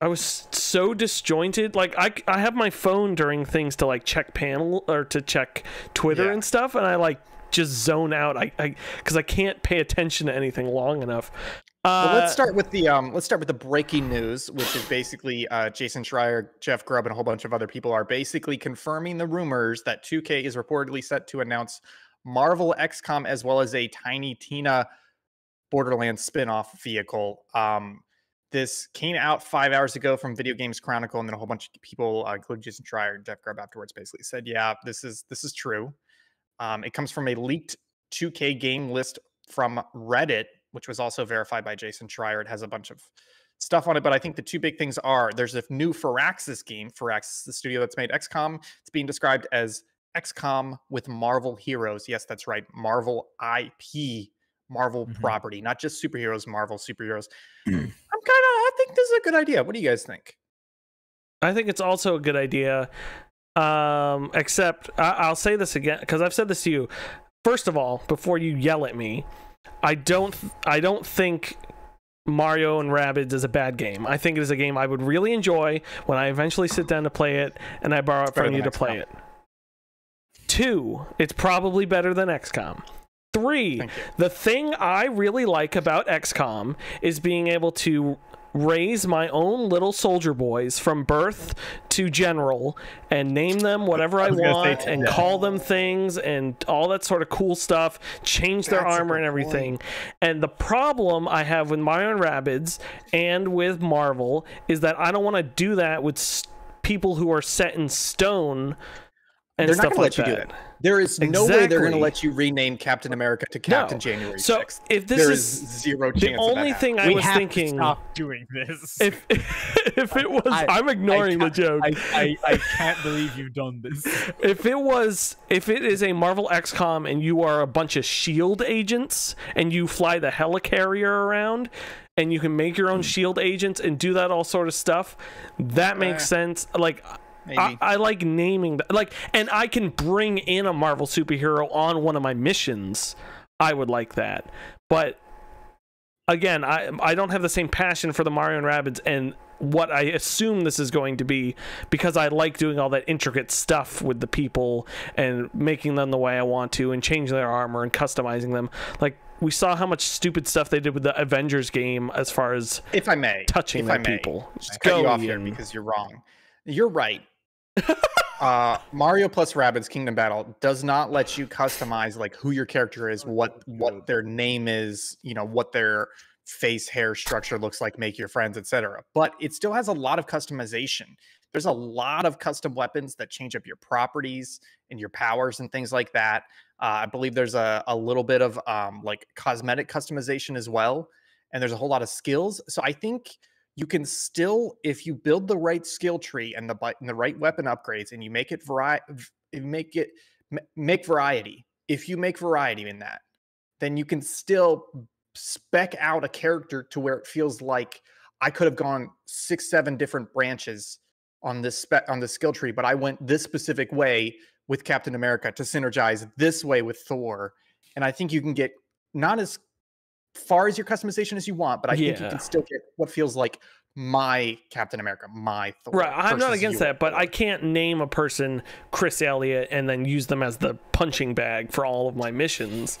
I was so disjointed. Like I, I have my phone during things to like check panel or to check Twitter Yeah. and stuff, and I like just zone out. I, I, because I can't pay attention to anything long enough. Uh, Well, let's start with the um. Let's start with the breaking news, which is basically uh, Jason Schreier, Jeff Grubb, and a whole bunch of other people are basically confirming the rumors that 2K is reportedly set to announce Marvel XCOM as well as a Tiny Tina Borderlands spin-off vehicle. Um, this came out five hours ago from Video Games Chronicle, and then a whole bunch of people, uh, including Jason Schreier and Jeff Grubb, afterwards basically said, "Yeah, this is this is true." Um, it comes from a leaked 2K game list from Reddit, which was also verified by Jason Schreier. It has a bunch of stuff on it, but I think the two big things are there's a new Firaxis game. Firaxis, the studio that's made XCOM, it's being described as XCOM with Marvel heroes. Yes, that's right, Marvel IP, Marvel Mhm. property, not just superheroes, Marvel superheroes. I'm kind of, I think this is a good idea. What do you guys think? I think it's also a good idea. Um, except I- I'll say this again because I've said this to you. First of all, before you yell at me, I don't I don't think Mario and Rabbids is a bad game. I think it is a game I would really enjoy when I eventually sit down to play it and I borrow it from you to play it. Two, it's probably better than XCOM. Three, the thing I really like about XCOM is being able to raise my own little soldier boys from birth to general and name them whatever I, was want and call them things and all that sort of cool stuff, change their That's armor and everything. And the problem I have with my own Rabbids and with Marvel is that I don't want to do that with people who are set in stone and They're stuff like let you that. Do that. There is no way they're going to let you rename Captain America to Captain No. January So 6th. if this There is zero chance. the of that only happening. thing I we was have thinking to stop doing this. if if it was I- I'm ignoring the joke. I, I, I can't believe you've done this. if it was if it is a Marvel XCOM and you are a bunch of shield agents and you fly the helicarrier around and you can make your Hmm. own shield agents and do that all sort of stuff, that makes Eh, sense. Like Maybe. I, I like naming like and I can bring in a Marvel superhero on one of my missions. I would like that. But again, I I don't have the same passion for the Mario and Rabbids and what I assume this is going to be because I like doing all that intricate stuff with the people and making them the way I want to and changing their armor and customizing them. Like we saw how much stupid stuff they did with the Avengers game as far as if I may, touching if I may, people. just cut you off here because you're wrong. You're right. uh, Mario plus Rabbids Kingdom Battle does not let you customize like who your character is, what what their name is, you know, what their face hair structure looks like, make your friends, etc. But it still has a lot of customization. There's a lot of custom weapons that change up your properties and your powers and things like that. Uh, I believe there's a, a little bit of um, like cosmetic customization as well. And there's a whole lot of skills. So I think you can still, if you build the right skill tree and the and the right weapon upgrades, and you make it vari- v- make it make variety. If you make variety in that, then you can still spec out a character to where it feels like I could have gone six, seven different branches on this spec on the skill tree, but I went this specific way with Captain America to synergize this way with Thor. And I think you can get not as far as your customization as you want, but I think you can still get what feels like my Captain America, my Thor. Right, I'm not against your that, but I can't name a person Chris Elliott and then use them as the punching bag for all of my missions.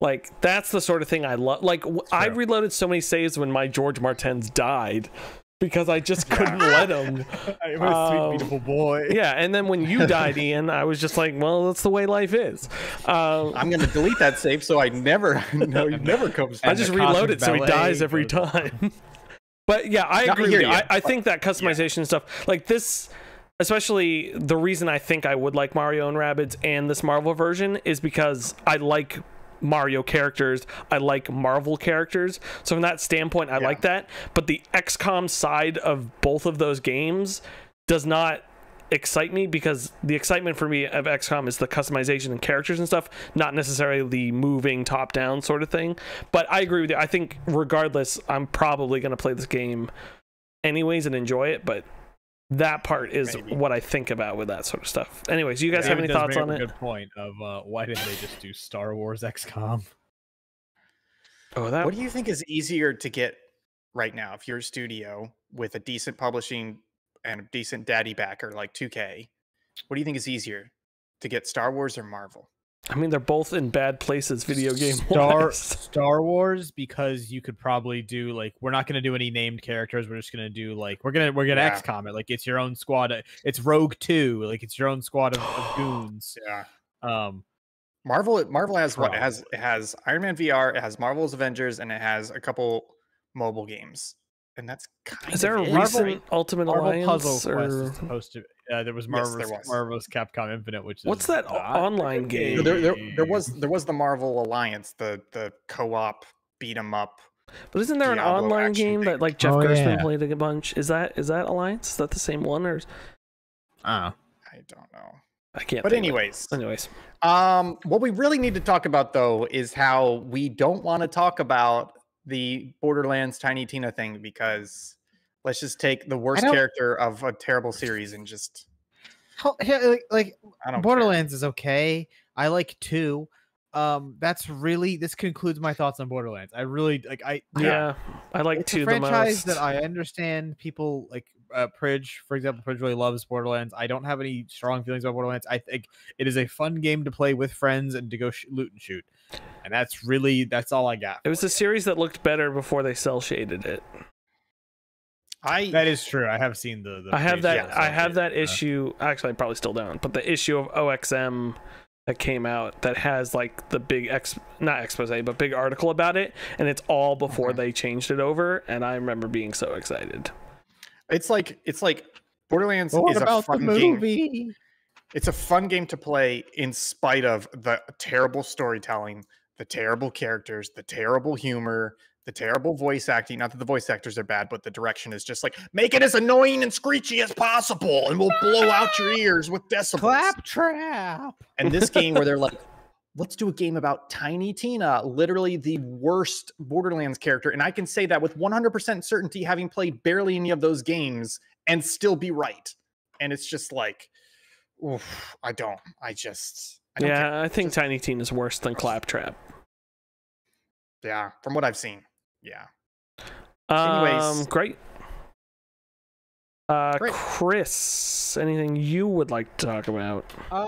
Like that's the sort of thing I love. Like I reloaded so many saves when my George Martens died because I just couldn't let him. what a sweet, Um, beautiful boy. Yeah, and then when you died, Ian, I was just like, well, that's the way life is. Uh, I'm gonna delete that save so I never no he never comes. I just the reload it so he dies every time. but yeah, I No, I agree. with you. you, I, I think that customization stuff, like this, especially the reason I think I would like Mario and Rabbids and this Marvel version is because I like Mario characters. I like Marvel characters. So from that standpoint, I Yeah. like that. But the XCOM side of both of those games does not excite me because the excitement for me of XCOM is the customization and characters and stuff, not necessarily the moving top down sort of thing. But I agree with you. I think regardless, I'm probably going to play this game anyways and enjoy it, but that part is Maybe. what I think about with that sort of stuff. Anyways, you guys have any does thoughts bring on a it? Good point of uh, why didn't they just do Star Wars XCOM? Oh, that What do you think is easier to get right now if you're a studio with a decent publishing and a decent daddy backer like 2K? What do you think is easier to get Star Wars or Marvel? I mean, they're both in bad places video game Star. Star Wars because you could probably do like we're not gonna do any named characters. We're just gonna do like we're gonna we're gonna Yeah. XCOM it. Like it's your own squad. uh, It's Rogue Two. Like it's your own squad of, of goons. Yeah. Um, Marvel Marvel has what? It has it has Iron Man VR, it has Marvel's Avengers, and it has a couple mobile games. And that's kind of Is there a it, recent right? Ultimate Marvel Alliance? Puzzle Quest or- is supposed to. Uh, there was Yes, there Marvel's was. Marvel's Capcom Infinite, which is What's that online a game? There, there, there was there was the Marvel Alliance, the the co-op beat 'em up. But isn't there an online game thing. that like Jeff Oh, Gerstmann yeah. played a bunch? Is that is that Alliance? Is that the same one or is- Uh, I don't know. I can't. But think of anyways, anyways, Um, what we really need to talk about though is how we don't want to talk about the Borderlands Tiny Tina thing because let's just take the worst character of a terrible series and just how, yeah, like, like I don't care. Borderlands is okay. I like two. um, that's really this concludes my thoughts on Borderlands. I really like. I Yeah, I like it's two a the franchise most. that I understand. People like uh, Pridge, for example. Pridge really loves Borderlands. I don't have any strong feelings about Borderlands. I think it is a fun game to play with friends and to go sh- loot and shoot, and that's really that's all I got. it was a series that looked better before they cel shaded it. I That is true. I have seen the. the I have that. shots I have it, that uh, issue. Actually, I probably still don't. But the issue of OXM that came out that has like the big ex, not expose, but big article about it, and it's all before Okay. they changed it over. And I remember being so excited. it's like it's like Borderlands What is a about the fun game. It's a fun game to play in spite of the terrible storytelling, the terrible characters, the terrible humor, the terrible voice acting. Not that the voice actors are bad, but the direction is just like make it as annoying and screechy as possible, and we'll blow out your ears with decibels. Claptrap. And this game where they're like, let's do a game about Tiny Tina, literally the worst Borderlands character. And I can say that with 100% certainty, having played barely any of those games and still be right. And it's just like, oof, I don't. I just, I don't yeah, care. I think Tiny Tina is worse than Claptrap. Yeah, from what I've seen. Yeah. Um, Anyways. great. Uh, Great. Chris, anything you would like to talk about? Uh,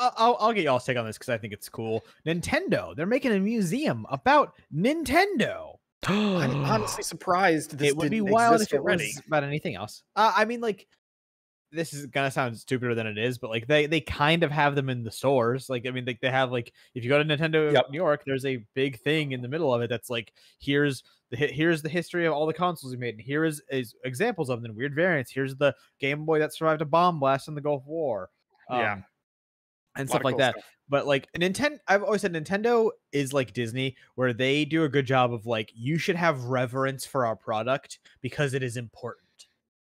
I, I'll, I'll get y'all's take on this because I think it's cool. Nintendo, they're making a museum about Nintendo. I'm honestly surprised this it would be didn't wild if it already. was about anything else. Uh, I mean, like, this is gonna sound stupider than it is, but like they they kind of have them in the stores. Like, I mean, like they have like if you go to Nintendo Yep. New York, there's a big thing in the middle of it that's like here's the here's the history of all the consoles we made, and here is is examples of them, weird variants. Here's the Game Boy that survived a bomb blast in the Gulf War. Yeah. um, and stuff of like that stuff. but like Nintendo, I've always said Nintendo is like Disney, where they do a good job of like you should have reverence for our product because it is important,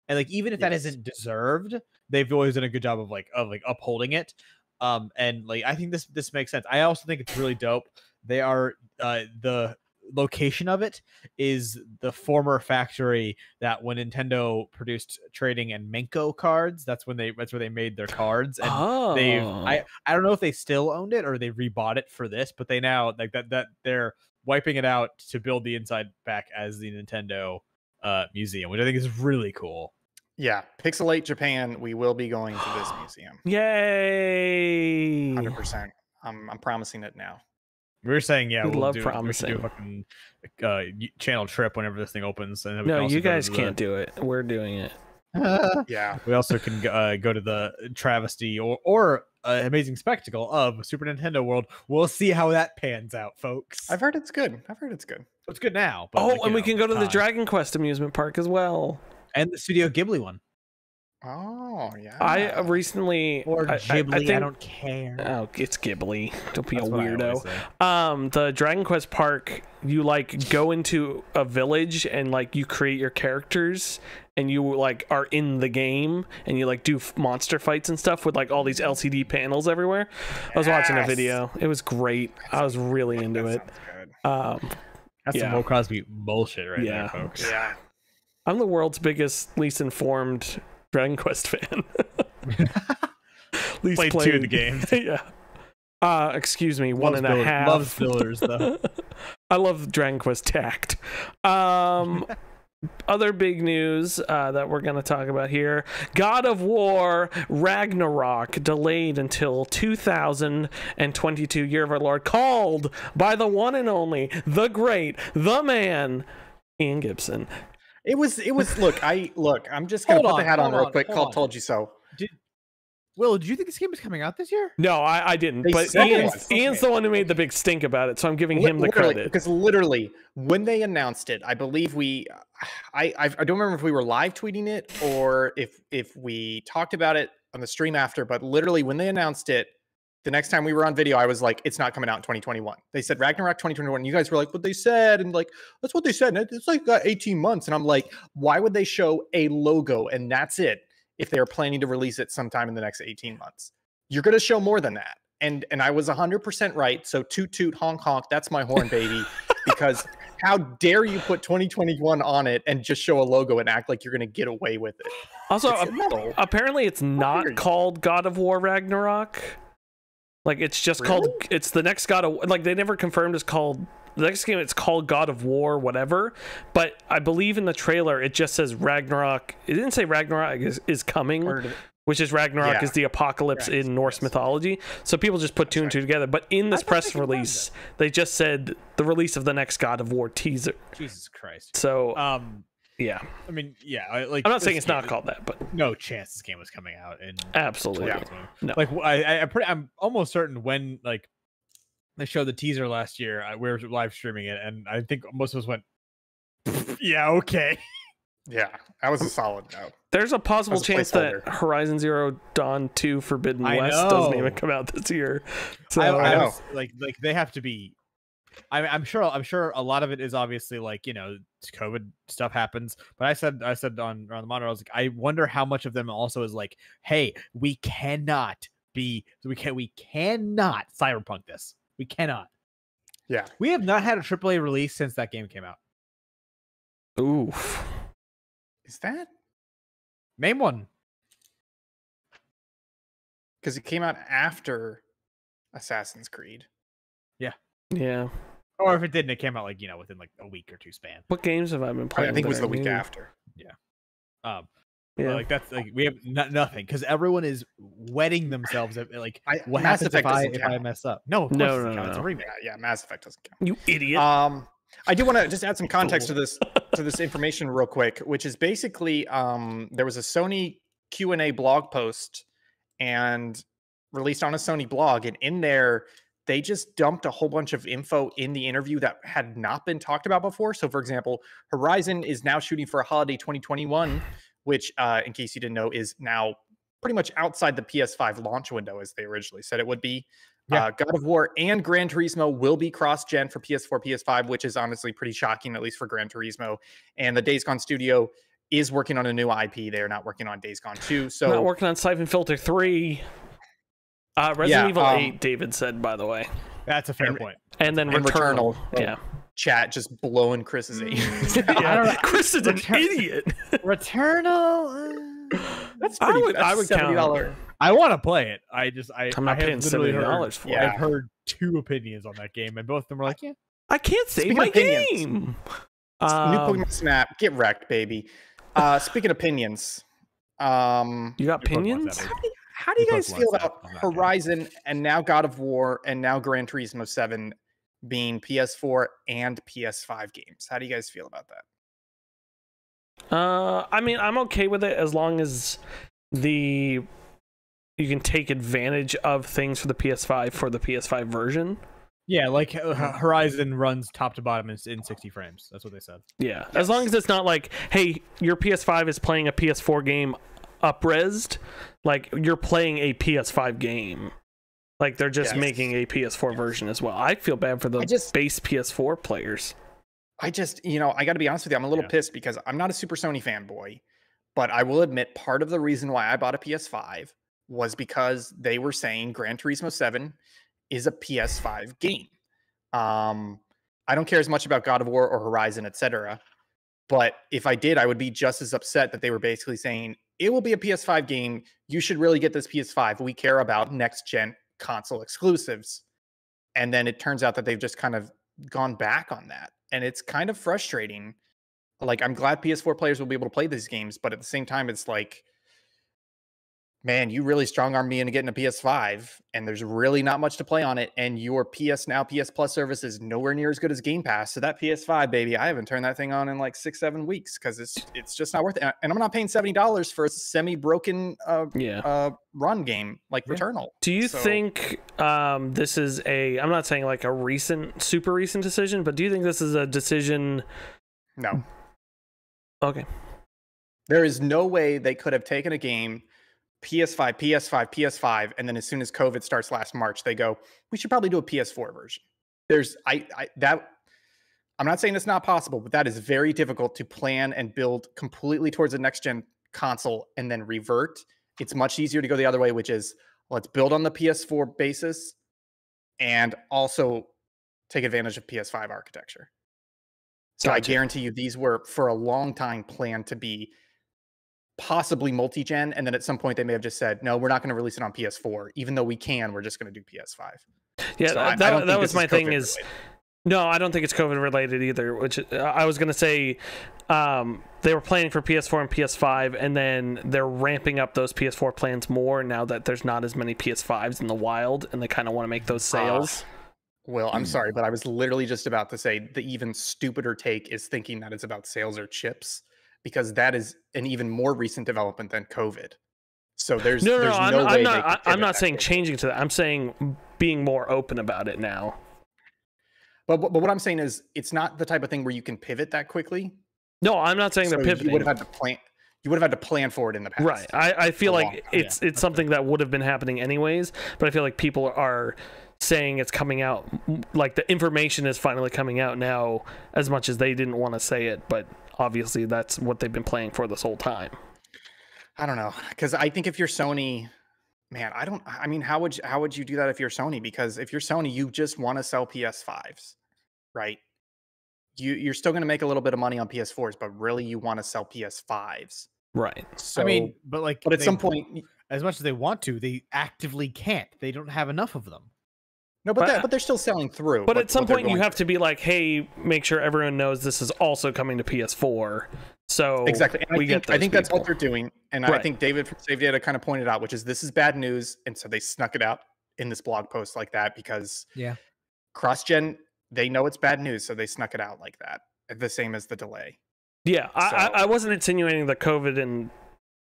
and like even if that Yes. isn't deserved, they've always done a good job of like of like upholding it. Um, and like I think this this makes sense. I also think it's really dope. They are uh the location of it is the former factory that when Nintendo produced trading and Menko cards, that's when they that's where they made their cards and oh, they've I I don't know if they still owned it or they rebought it for this, but they now like that that they're wiping it out to build the inside back as the Nintendo uh museum, which I think is really cool. Yeah. Pixelate Japan, we will be going to this museum. yay! 100%. I'm, I'm promising it now. We were saying, yeah, We we'll love do, we do a fucking uh, channel trip whenever this thing opens. And then we No, also you guys can't do it. We're doing it. Yeah. We also can go- uh, go to the travesty or or uh, amazing spectacle of Super Nintendo World. We'll see how that pans out, folks. I've heard it's good. I've heard it's good. it's good now. But oh, like, you and we know, can go to the. Dragon Quest amusement park as well. And the Studio Ghibli one Oh, yeah. I uh, recently or I- I- Ghibli. I, I, think, don't care. Oh, it's Ghibli. Don't be That's a what I always weirdo. Um, the Dragon Quest park, you like go into a village and like you create your characters and you like are in the game and you like do f- monster fights and stuff with like all these LCD panels everywhere. I was watching a video. It was great. I was really into That it. good. Um, That's Yeah. some Will Crosby bullshit right Yeah. there, folks. Yeah. I'm the world's biggest, least informed Dragon Quest fan. least Played two of the games. yeah. Uh, excuse me, one Loves and a half. Loves builders though. I love Dragon Quest Tact. Um, other big news uh, that we're going to talk about here God of War Ragnarok delayed until 2022, year of our Lord, called by the one and only, the great, the man, Ian Gibson. It was, it was, look, I, look, I'm just going to Hold put the hat on real on, quick. hold Called on. Told You So. Will, do you think this game is coming out this year? No, I, I didn't. They but Ian's. Ian's the one who made the big stink about it, so I'm giving Li- him the credit. Because literally, when they announced it, I believe we, I, I, I don't remember if we were live tweeting it or if if we talked about it on the stream after. But literally, when they announced it, the next time we were on video, I was like, "It's not coming out in 2021." They said Ragnarok 2021. You guys were like, "What they said," and like, "That's what they said." And it's like uh, 18 months, and I'm like, "Why would they show a logo and that's it if they are planning to release it sometime in the next 18 months?" You're going to show more than that. And and I was 100% right. So toot toot honk honk, that's my horn baby because how dare you put 2021 on it and just show a logo and act like you're going to get away with it? Also, It's ap- apparently, it's not called God of War Ragnarok. Like it's just called it's the next God of like they never confirmed it's called the next game it's called God of War whatever, but I believe in the trailer it just says Ragnarok. It didn't say Ragnarok is, is coming, which is Ragnarok Yeah. is the apocalypse Right, in Norse mythology. So people just put two and two together. But in this thought they press release, they just said the release of the next God of War teaser. Jesus Christ. So Um, yeah, I mean, yeah, I, like I'm not saying it's not called that, but No chance this game was coming out in absolutely. Yeah. No. Like I, I, I'm pretty, I'm almost certain when like they showed the teaser last year, I, we were live streaming it, and I think most of us went, "Yeah, okay." Yeah, that was a solid no. There's a possible a chance that. Horizon Zero Dawn 2 Forbidden I West doesn't even come out this year. So I, I know. was, like, like they have to be. I, I'm sure. I'm sure a lot of it is obviously like you know COVID stuff happens. But I said I said on on the monitor, I was like, I wonder how much of them also is like, hey, we cannot be, we can we cannot cyberpunk this. We cannot. Yeah, We have not had a AAA release since that game came out. oof. is that Name one. because it came out after Assassin's Creed? Yeah. Yeah. Or if it didn't, it came out like you know within like a week or two span. What games have I been I, playing? I think it was that the week new? after. Um, Yeah. like that's like we have no- nothing because everyone is wetting themselves. At, like I, what Mass happens if I doesn't if I mess up? No, of course No, no, no, It's a remake. Yeah, yeah, Mass Effect doesn't count. you idiot. Um, I do want to just add some context to this to this information real quick, which is basically um, there was a Sony Q and A blog post and released on a Sony blog, and in there they just dumped a whole bunch of info in the interview that had not been talked about before. So, for example, Horizon is now shooting for a holiday 2021, which, uh, in case you didn't know, is now pretty much outside the PS5 launch window as they originally said it would be. Yeah. Uh, God of War and Gran Turismo will be cross gen for PS4, PS5, which is honestly pretty shocking, at least for Gran Turismo. And the Days Gone studio is working on a new IP. They're not working on Days Gone 2. So, not working on Siphon Filter 3. Uh, Resident Yeah, Evil um, 8, David said, by the way. That's a fair And- point. And then and Returnal. Returnal. Yeah. chat just blowing Chris's ears. I don't know. Chris is an Return- idiot. Returnal. uh, That's I pretty. would, I would count $70. it. I want to play it. I just I I'm not I paying literally heard- $70 for Yeah. it. I've heard two opinions on that game, and both of them were like, "Yeah, I can't save my of opinions, game. New Um, Pokemon Snap, get wrecked, baby. Uh, speaking of opinions, um, you got opinions? that how do you, how do you guys feel about on that game. Horizon and now God of War and now Gran Turismo Seven being PS4 and PS5 games? How do you guys feel about that? Uh, I mean, I'm okay with it as long as the you can take advantage of things for the PS5 for the PS5 version. yeah." Like uh, Horizon runs top to bottom in, in 60 frames. That's what they said. Yeah, as long as it's not like, hey, your PS5 is playing a PS4 game upresed, like you're playing a PS5 game. Like they're just Yes. making a PS4 version as well. I feel bad for the just- base PS4 players. I just, you know, I got to be honest with you. I'm a little Yeah. pissed because I'm not a Super Sony fanboy, but I will admit part of the reason why I bought a PS5 was because they were saying Gran Turismo 7 is a PS5 game. Um, I don't care as much about God of War or Horizon, etc. But if I did, I would be just as upset that they were basically saying it will be a PS5 game. You should really get this PS5. We care about next gen console exclusives. And then it turns out that they've just kind of gone back on that. And it's kind of frustrating. Like, I'm glad PS4 players will be able to play these games, but at the same time, it's like, man, you really strong arm me into getting a PS5, and there's really not much to play on it. And your PS Now, PS Plus service is nowhere near as good as Game Pass. So that PS5, baby, I haven't turned that thing on in like six, seven weeks because it's it's just not worth it. And I'm not paying seventy dollars for a semi-broken uh, Yeah. uh, run game like Yeah. Returnal. Do you So- think um, this is a? I'm not saying like a recent, super recent decision, but do you think this is a decision? No. Okay. There is no way they could have taken a game, PS5, PS5, PS5, and then as soon as COVID starts last March, they go, we should probably do a PS4 version. There's I, I that I'm not saying it's not possible, but that is very difficult to plan and build completely towards a next gen console and then revert. It's much easier to go the other way, which is let's build on the PS4 basis and also take advantage of PS5 architecture. So I guarantee you these were for a long time planned to be possibly multi-gen, and then at some point they may have just said, "No, we're not going to release it on PS4, even though we can. We're just going to do PS5." Yeah, So I- I that, that was my thing. Is no, I don't think it's COVID related either. Which uh, I was gonna say, um, they were planning for PS4 and PS5, and then they're ramping up those PS4 plans more now that there's not as many PS5s in the wild, and they kind of want to make those sales. Well, I'm sorry, but I was literally just about to say the even stupider take is thinking that it's about sales or chips because that is an even more recent development than COVID. So there's no, no, there's no, I'm, no I'm way not. I, I'm not saying changing to that. I'm saying being more open about it now. But, but but what I'm saying is it's not the type of thing where you can pivot that quickly. No, I'm not saying they're pivoting. You would have had to plan. You would have had to plan for it in the past. Right. I, I feel like it's it's something that would have been happening anyways, but I feel like people are saying it's coming out like the information is finally coming out now as much as they didn't want to say it, but obviously that's what they've been playing for this whole time. I don't know because I think if you're Sony, man, I don't. I mean, how would you, how would you do that if you're Sony? Because if you're Sony, you just want to sell PS5s, right? You you're still going to make a little bit of money on PS4s, but really you want to sell PS5s. Right. So I mean, but like, but at they- some point, as much as they want to, they actively can't. They don't have enough of them. No, but But- that, but they're still selling through. But what- at some point you have to be like, "Hey, make sure everyone knows this is also coming to PS4." So exactly. And I we think, get I those think that's what they're doing, and I think David from Save Data kind of pointed out, which is this is bad news, and so they snuck it out in this blog post like that because Yeah. cross gen they know it's bad news, so they snuck it out like that. The same as the delay. Yeah, So- I, I wasn't insinuating the COVID and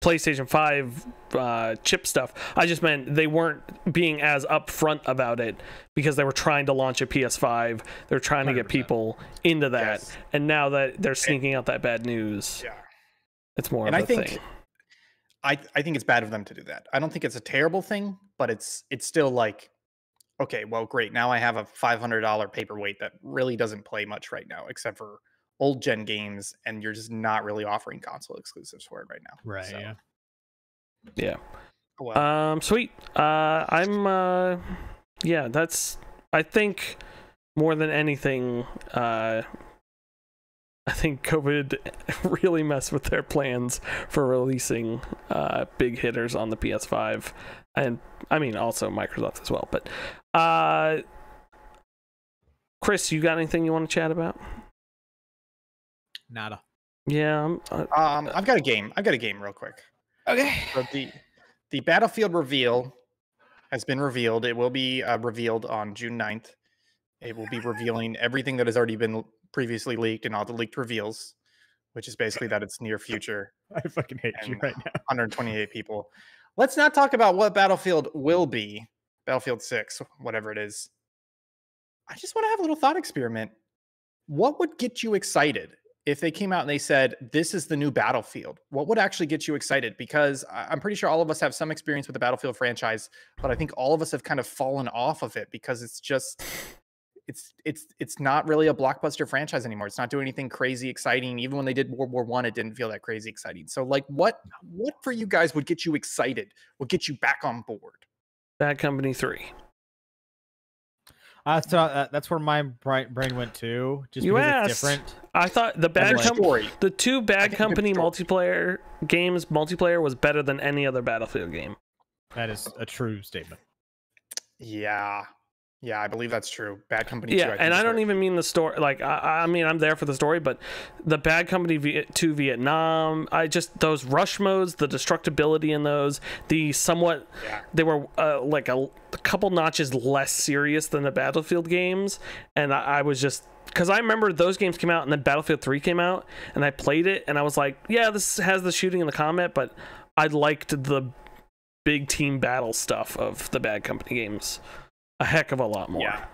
PlayStation 5 uh, chip stuff. I just meant they weren't being as upfront about it because they were trying to launch a PS5. They're trying to get people into that. Yes. And now that they're sneaking out that bad news, Yeah. it's more and of I a think thing. I I think it's bad of them to do that. I don't think it's a terrible thing, but it's it's still like okay, well great. Now I have a $500 paperweight that really doesn't play much right now except for old gen games and you're just not really offering console exclusives for it right now. So, Yeah. Yeah. well, Um, sweet. Uh, I'm. Uh, yeah, that's. I think more than anything, uh, I think COVID really messed with their plans for releasing uh, big hitters on the PS5, and I mean also Microsoft as well. But uh, Chris, you got anything you want to chat about? Nada. Yeah, I'm, uh, um I've got a game. I've got a game real quick. Okay. So the the Battlefield reveal has been revealed. It will be uh, revealed on June 9th. It will be revealing everything that has already been previously leaked and all the leaked reveals, which is basically that it's near future. I fucking hate you right now. 128 people. Let's not talk about what Battlefield will be. Battlefield 6, whatever it is. I just want to have a little thought experiment. What would get you excited if they came out and they said, This is the new Battlefield? What would actually get you excited? Because I'm pretty sure all of us have some experience with the Battlefield franchise, but I think all of us have kind of fallen off of it because it's just. It's it's it's not really a blockbuster franchise anymore. It's not doing anything crazy exciting. Even when they did World War One, it didn't feel that crazy exciting. So, like, what what for you guys would get you excited? Would get you back on board? Bad Company Three. Uh, so uh, that's where my brain brain went to. Just You because asked. it's different. I thought the Bad the Company. story. The two Bad think a good Company multiplayer games multiplayer was better than any other Battlefield game. That is a true statement. Yeah, yeah, I believe that's true. Bad Company. Yeah, 2, think, and I don't even mean the story. Like, I, I mean, I'm there for the story, but the Bad Company v- 2 Vietnam, I just those rush modes, the destructibility in those, the somewhat Yeah. they were uh, like a, a couple notches less serious than the Battlefield games, and I, I was just because I remember those games came out and then Battlefield 3 came out, and I played it, and I was like, yeah, this has the shooting and the combat, but I liked the big team battle stuff of the Bad Company games a heck of a lot more. Yeah.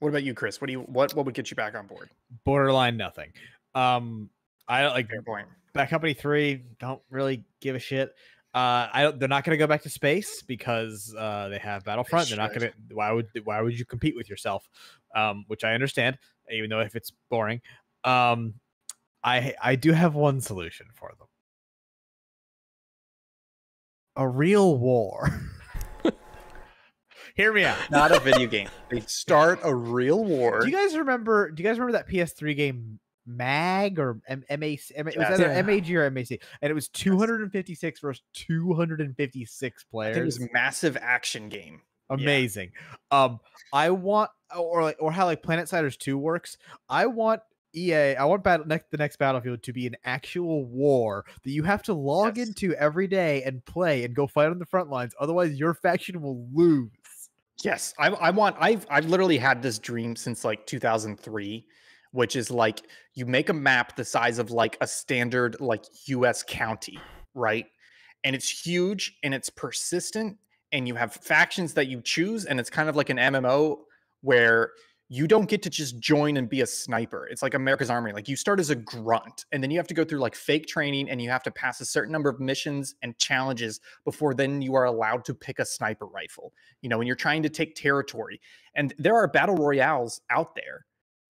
What about you, Chris? What do you what what would get you back on board? Borderline nothing. Um, I like Fair point. Bad Company Three. Don't really give a shit. Uh, I don't. They're not going to go back to space because uh, they have Battlefront. They are not going to. Why would Why would you compete with yourself? Um, which I understand, even though if it's boring. Um, I I do have one solution for them. A real war. Hear me out. Not a video game. They start a real war. Do you guys remember? Do you guys remember that PS3 game MAG or M- MAC. M- it was either Yeah. MAG or MAC, and it was 256 versus 256 players. think it was massive action game. Yeah. amazing. Um, I want or like or how like Planet Siders Two works. I want EA. I want battle next the next Battlefield to be an actual war that you have to log Yes. into every day and play and go fight on the front lines. Otherwise, your faction will lose. Yes, I, I want. I've I've literally had this dream since like 2003, which is like you make a map the size of like a standard like U.S. county, right? And it's huge and it's persistent, and you have factions that you choose, and it's kind of like an MMO where you don't get to just join and be a sniper. It's like America's Army. Like you start as a grunt, and then you have to go through like fake training, and you have to pass a certain number of missions and challenges before then you are allowed to pick a sniper rifle you know, when you're trying to take territory. And there are battle royales out there,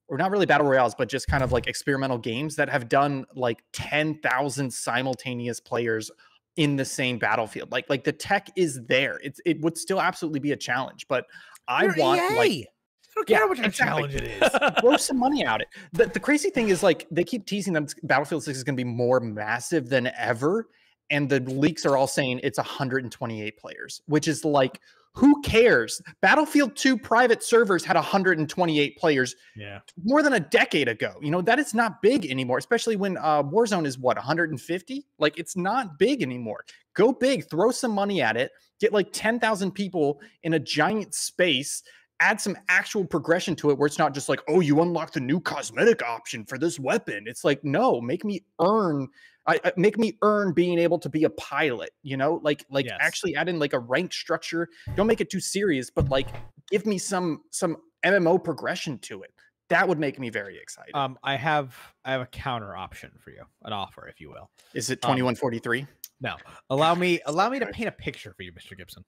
or not really battle royales, but just kind of like experimental games that have done like 10,000 simultaneous players in the same battlefield. Like like the tech is there. It's it would still absolutely be a challenge, but I You're want like EA. I don't Yeah, care how much of a exactly. challenge it is. throw some money at it. The, the crazy thing is like they keep teasing that Battlefield 6 is going to be more massive than ever. And the leaks are all saying it's 128 players, which is like, who cares? Battlefield 2 private servers had 128 players yeah. more than a decade ago. You know, that is not big anymore, especially when uh, Warzone is what, 150? Like, it's not big anymore. Go big, throw some money at it, get like 10,000 people in a giant space, add some actual progression to it where it's not just like, oh, you unlock the new cosmetic option for this weapon. It's like, no, make me earn. I, I- make me earn being able to be a pilot, you know, like like Yes. actually add in like a rank structure. Don't make it too serious, but like give me some some MMO progression to it. That would make me very excited. Um, I have I have a counter option for you, an offer, if you will. Is it um, 2143? No, allow me allow me to paint a picture for you, Mr. Gibson.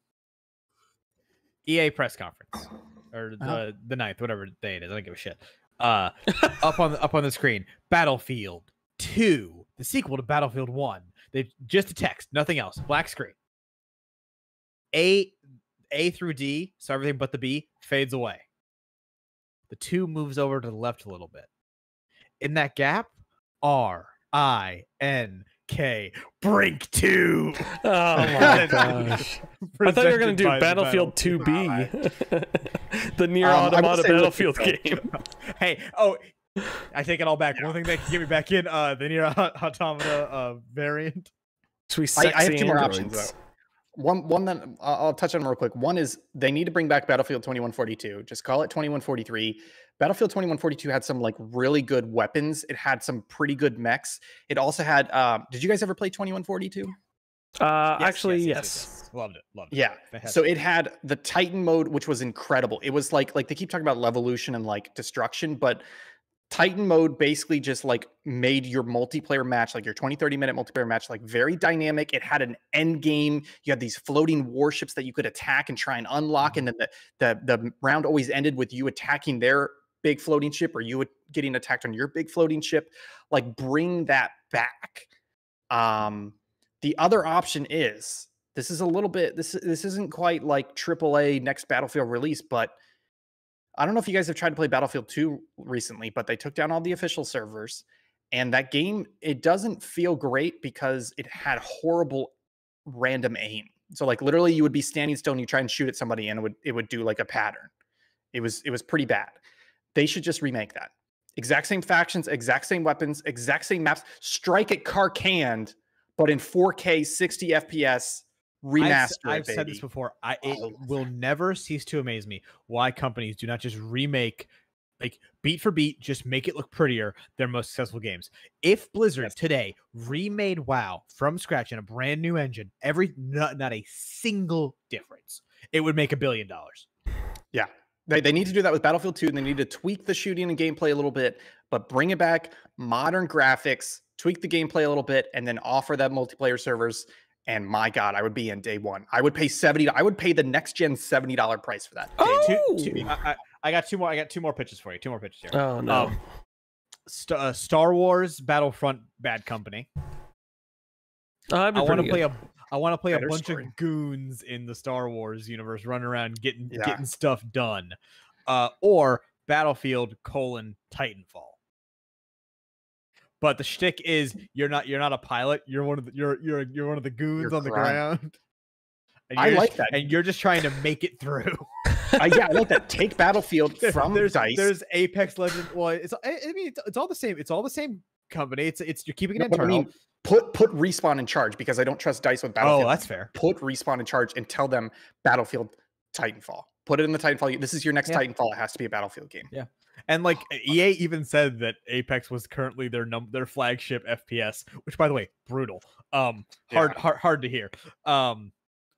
EA press conference or the Uh-huh. the ninth, whatever day it is. I don't give a shit. Uh, up on the, up on the screen, Battlefield Two, the sequel to Battlefield One. They just a text, nothing else. Black screen. A A through D, so everything but the B fades away. The two moves over to the left a little bit. In that gap, R I N K Brink Two. Oh my gosh. I thought you were going to do Battlefield 2B, the NieR Um, automata Battlefield game. Hey, oh, I take it all back. One thing that can get me back in, uh, the NieR Au- automata uh, variant. Sweet I, I have sexy two more androids. options though. One one that I'll I'll touch on real quick. One is they need to bring back Battlefield 2142. Just call it 2143. Battlefield 2142 had some like really good weapons. It had some pretty good mechs. It also had. Um, did you guys ever play 2142? Uh, Yes, actually, yes. Loved it. Loved it. Yeah. So it had the Titan mode, which was incredible. It was like like they keep talking about levolution and like destruction, but Titan mode basically just like made your multiplayer match, like your 20, 30 minute multiplayer match, like very dynamic. It had an end game. You had these floating warships that you could attack and try and unlock. And then the the, the round always ended with you attacking their big floating ship or you would- getting attacked on your big floating ship. Like bring that back. Um the other option is this is a little bit this this isn't quite like AAA next Battlefield release, but I don't know if you guys have tried to play Battlefield 2 recently, but they took down all the official servers. And that game, it doesn't feel great because it had horrible random aim. So like literally you would be standing still and you try and shoot at somebody and it would it would do like a pattern. It was it was pretty bad. They should just remake that. Exact same factions, exact same weapons, exact same maps. Strike at Karkand, but in 4K 60 FPS remaster. I've, I've said this before. I oh, it Oh. will never cease to amaze me why companies do not just remake like beat for beat, just make it look prettier their most successful games. If Blizzard Yes. today remade WoW from scratch in a brand new engine, every not, not a single difference, it would make a billion dollars. Yeah. They, they need to do that with Battlefield 2 and they need to tweak the shooting and gameplay a little bit, but bring it back, modern graphics, tweak the gameplay a little bit, and then offer that multiplayer servers. And my God, I would be in day one. I would pay 70 I would pay the next gen $70 price for that. day Two- Oh, two- I, I, I got two more. I got two more pitches for you. Two more pitches here. oh no. Um, St- uh, Star Wars Battlefront Bad Company. oh, that'd be I want to play good. a I want to play Better a bunch story. of goons in the Star Wars universe, running around getting Yeah. getting stuff done. Uh, or Battlefield colon Titanfall. But the shtick is you're not you're not a pilot. You're one of the you're you're you're one of the goons You're on the grunt. ground. And I like just- that. and you're just trying to make it through. Uh, yeah, I like that. Take Battlefield There- from there's Dice. there's Apex Legend. Well, it's I, I mean it's, it's all the same. It's all the same company. It's it's you're keeping it No, but I mean, put put respawn in charge because I don't trust Dice with Battlefield. oh, that's fair. put respawn in charge and tell them Battlefield Titanfall. Put it in the Titanfall. This is your next Yeah. Titanfall. It has to be a Battlefield game. Yeah. And like EA even said that Apex was currently their num their flagship FPS, which by the way, brutal. Um hard Yeah. hard hard to hear. Um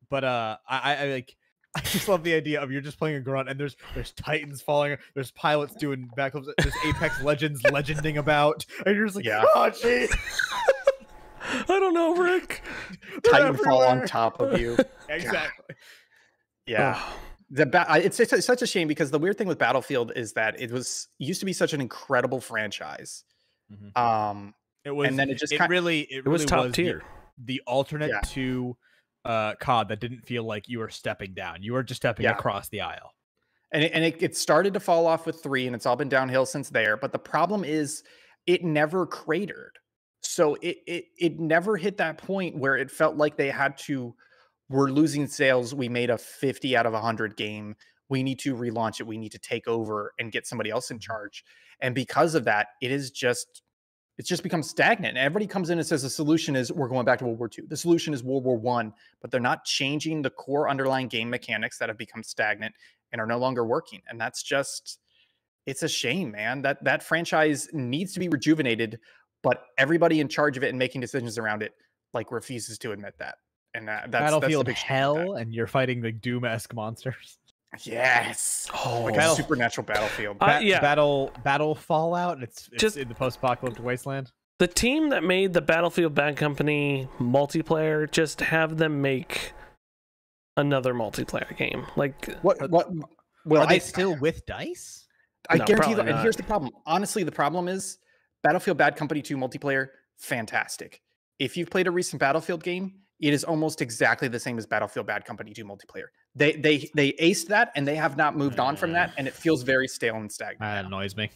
but uh I, I I, like I just love the idea of you're just playing a grunt and there's there's titans falling, there's pilots doing backflips, there's Apex Legends legending about, and you're just like, Yeah. oh gee, I don't know, Rick. they're Titanfall on top of you. Exactly. Yeah. Ugh. The ba- I- it's, it's such a shame because the weird thing with Battlefield is that it was used to be such an incredible franchise. Mhm. Um, It was and then it just it kind really it, It was really top the- tier. the alternate Yeah. to uh COD that didn't feel like you were stepping down. You were just stepping Yeah. across the aisle. and it, and it, it started to fall off with three, and it's all been downhill since there. But the problem is, it never cratered. So it it it never hit that point where it felt like they had to. We're losing sales. We made a fifty out of hundred game. We need to relaunch it. We need to take over and get somebody else in charge. And because of that, it is just it's just become stagnant. And everybody comes in and says the solution is we're going back to World War II. The solution is World War One, but they're not changing the core underlying game mechanics that have become stagnant and are no longer working. And that's just it's a shame, man. That that franchise needs to be rejuvenated, but everybody in charge of it and making decisions around it like refuses to admit that. And that, that's that's Battlefield with Hell, and you're fighting the Doom-esque monsters. That. Yes. Oh, Like Battle- supernatural battlefield. Uh, yeah. Battle Battle Fallout. It's, it's Just- in the post-apocalyptic wasteland. the team that made the Battlefield Bad Company multiplayer, just have them make another multiplayer game. Like, what what well Are they I still with Dice? I No, guarantee you, probably and here's the problem. Honestly, the problem is Battlefield Bad Company 2 multiplayer, fantastic. If you've played a recent Battlefield game, it is almost exactly the same as Battlefield Bad Company 2 multiplayer. They they they aced that and they have not moved on from that, uh. and it feels very stale and stagnant. That annoys me.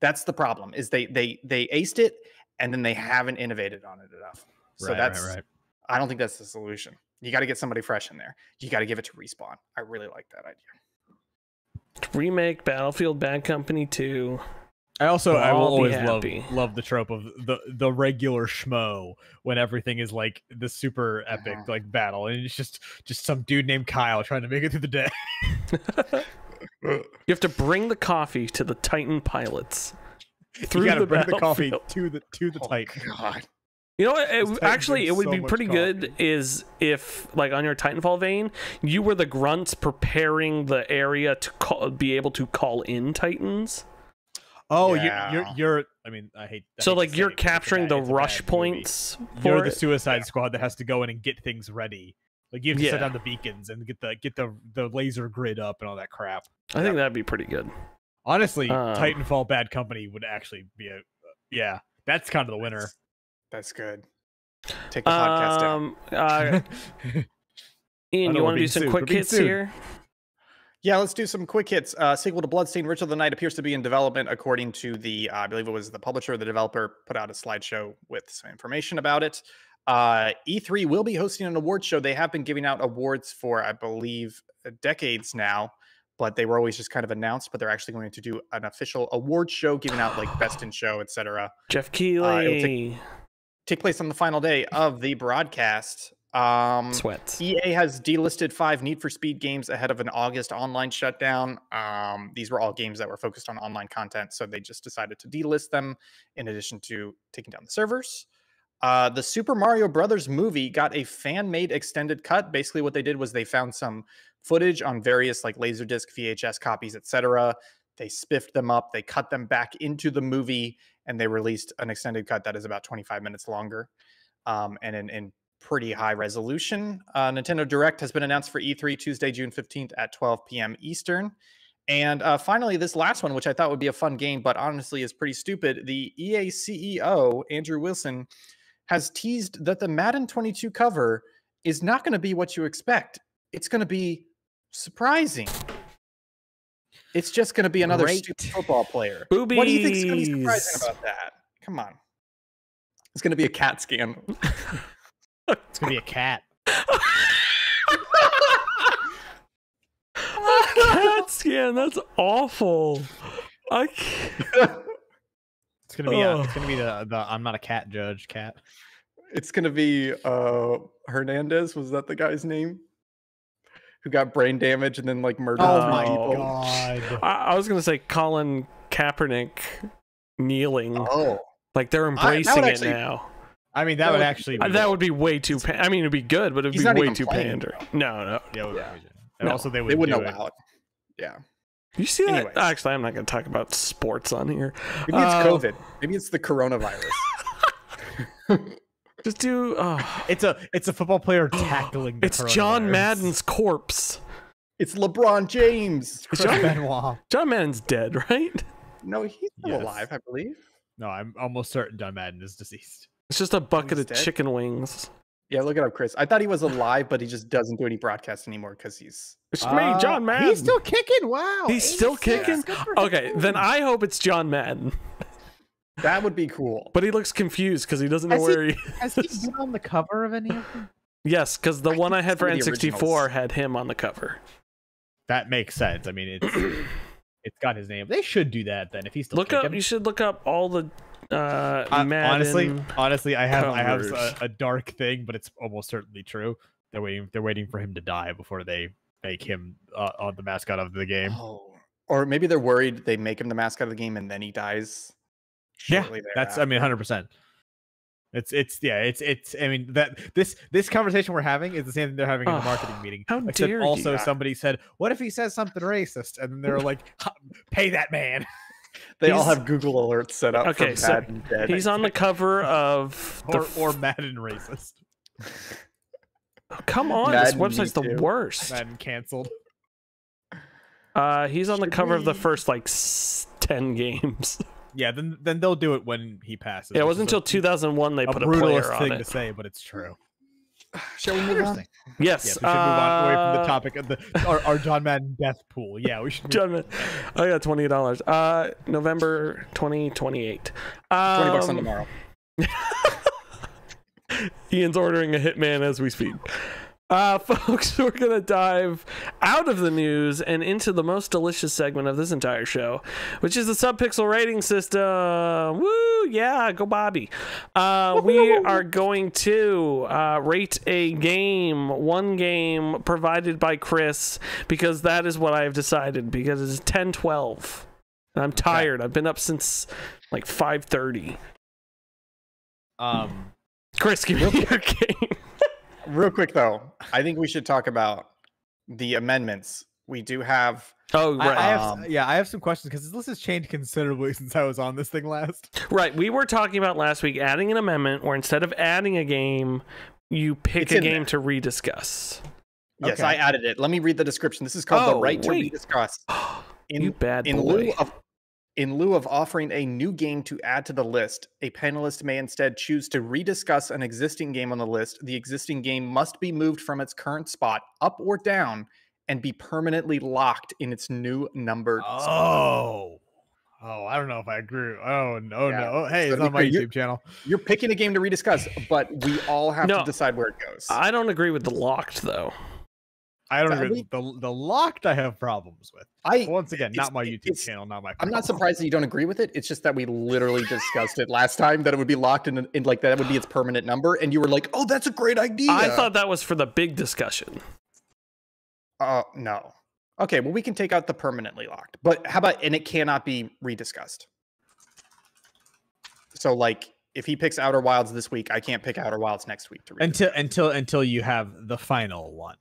That's the problem. Is they they they aced it and then they haven't innovated on it enough. So Right, right, that's right. I don't think that's the solution. You got to get somebody fresh in there. You got to give it to respawn. I really like that idea. remake Battlefield Bad Company 2. I also We'll I will always love happy. love the trope of the the regular schmo when everything is like the super epic Uh-huh. like battle and it's just just some dude named Kyle trying to make it through the day. You have to bring the coffee to the Titan pilots. Through you gotta the bring the coffee battlefield. to the to the Oh, Titan. God. You know what? It, This w- Titan actually, it would so be much pretty good is if, like, on your Titanfall vein, you were the grunts preparing the area to call, be able to call in Titans. Oh, Yeah. you're, you're you're I mean I hate I so, hate like, you're it, but it's a capturing the rush points for You're the it. Suicide Squad that has to go in and get things ready. Like you have to Yeah. set down the beacons and get the get the the laser grid up and all that crap. I think that'd be pretty good. Honestly, Um, Titanfall Bad Company would actually be a yeah. That's kind of the winner. That's, that's good. Take the podcast down. Um, uh, Ian, you want to do some sued. quick We're hits sued. here? Yeah, let's do some quick hits. Uh, sequel to Bloodstained Ritual of the Night appears to be in development, according to the, uh, I believe it was the publisher, the developer put out a slideshow with some information about it. Uh, E3 will be hosting an award show. They have been giving out awards for, I believe, uh, decades now, but they were always just kind of announced. But they're actually going to do an official award show, giving out like best in show, etc. Jeff Uh, take- Keighley. Take place on the final day of the broadcast. Um, Sweats. EA has delisted five Need for Speed games ahead of an August online shutdown. Um, these were all games that were focused on online content, so they just decided to delist them in addition to taking down the servers. Uh, the Super Mario Brothers movie got a fan made extended cut. Basically, what they did was they found some footage on various like Laserdisc, VHS copies, etc. They spiffed them up, they cut them back into the movie, and they released an extended cut that is about 25 minutes longer um, and in, in pretty high resolution. Uh, Nintendo Direct has been announced for E3 Tuesday, June 15th at 12 p.m. Eastern. And uh, finally, this last one, which I thought would be a fun game, but honestly is pretty stupid. The EA CEO, Andrew Wilson, has teased that the Madden 22 cover is not going to be what you expect. It's going to be surprising. It's just going to be another Great. stupid football player. Boobies. What do you think is going to be surprising about that? Come on. It's gonna be a cat scan. It's gonna be a cat. cat scan. That's awful. I can't. It's gonna be a, Oh. it's gonna be the, the I'm not a cat judge cat. It's gonna be uh Hernandez. Was that the guy's name? Who got brain damage and then like murdered Oh three my people? god. I, I was gonna say Colin Kaepernick kneeling. Oh, Like they're embracing actually- it now. I mean that, That would would- actually Uh, be that would be way too. Pa- I mean, it'd be good, but it'd He's be way too playing, pander. No, no. yeah, would be Yeah. And No, also they would they wouldn't do it. allow it. Yeah, You see that? Anyways. Actually, I'm not going to talk about sports on here. maybe it's Uh, COVID. Maybe it's the coronavirus. Just do. Oh. It's a it's a football player tackling. The It's John. Madden's corpse. it's LeBron James. Chris John- Benoit. John Madden's dead, right? No, he's still Yes. alive, I believe. No, I'm almost certain John Madden is deceased. It's just a bucket of dead? chicken wings. Yeah, look it up, Chris. I thought he was alive, but he just doesn't do any broadcasts anymore because he's. It's me, John Madden. Uh, He's still kicking. Wow. He's still kicking? Okay, him. then I hope it's John Madden. That would be cool. But he looks confused because he doesn't know Has he- where he. Has he been on the cover of any of them? Yes, because the I one I had for some of the N64 originals. had him on the cover. That makes sense. I mean, it's it's got his name. They should do that then. If he's still Look up. You should look up all the uh, Madden. honestly, honestly, I have I have a, a dark thing, but it's almost certainly true. They're waiting. They're waiting for him to die before they make him uh, on the mascot of the game. Oh. Or maybe they're worried they make him the mascot of the game and then he dies. yeah, that's. I mean, hundred percent. It's it's yeah it's it's I mean that this this conversation we're having is the same thing they're having in the Oh, marketing meeting. how Except dare you. also Yeah. somebody said, "What if he says something racist?" And then they're like, "Pay that man." They all have Google alerts set up. Okay, for so dead. He's on the cover of the or or Madden racist. Come on, this website's the worst. Madden canceled. Uh, he's on the Should cover of the first like ten games. Yeah, then then they'll do it when he passes. Yeah, it wasn't is a- until 2001 they a put a player brutalist on thing it. to say, but it's true. Shall we move on? Yes, Yes, we should move on away from uh, the topic of the our, our John Madden death pool. Yeah, we should. Move John Madden. I got twenty dollars. Uh, November twenty twenty eight. Twenty bucks on Um, tomorrow. Ian's ordering a hitman as we speak. Uh, folks, we're going to dive out of the news and into the most delicious segment of this entire show, which is the subpixel rating system. Woo! Yeah, go Bobby. Uh, we are going to uh, rate a game, one game provided by Chris, because that is what I've decided, because it's 10 12. And I'm tired. I've been up since like 5.30. Um, Chris, give me your game. Real quick though, I think we should talk about the amendments. We do have Oh, right. I have Um, yeah, I have some questions because this list has changed considerably since I was on this thing last. Right. We were talking about last week adding an amendment where instead of adding a game, you pick It's a game there. to rediscuss. Yes, Okay. I added it. Let me read the description. This is called Oh, the right to wait. rediscuss. In, you bad in boy. lieu of in lieu of offering a new game to add to the list, a panelist may instead choose to rediscuss an existing game on the list. The existing game must be moved from its current spot up or down and be permanently locked in its new numbered spot. Oh, oh, I don't know if I agree. Oh no, oh, Yeah. no. Oh, hey, So it's on my clear, you- YouTube channel. You're picking a game to rediscuss, but we all have No, to decide where it goes. I don't agree with the locked though. I don't So agree. we- The the locked I have problems with. I Once again, not my YouTube channel, not my. I'm not surprised that you don't agree with it. It's just that we literally discussed it last time that it would be locked in, in like that would be its permanent number, and you were like, "Oh, that's a great idea." I thought that was for the big discussion. Uh, no. Okay, well, we can take out the permanently locked, but how about and it cannot be rediscussed. So, like, if he picks Outer Wilds this week, I can't pick Outer Wilds next week to rediscuss. until until until you have the final one,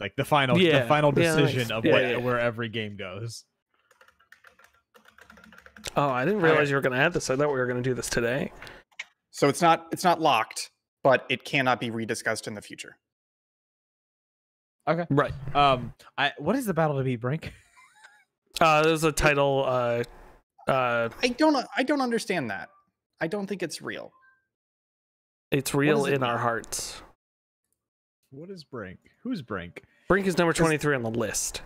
like the final Yeah, the final yeah, that decision of yeah, what, yeah. where every game goes. Oh, I didn't realize you were going to add this. I thought we were going to do this today. So it's not it's not locked, but it cannot be rediscussed in the future. Okay. Right. Um, I what is the battle to beat Brink? Uh, there's a title. Uh, uh, I don't I don't understand that. I don't think it's real. it's real it in our hearts. What is Brink? Who's Brink? Brink is number 23 on the list.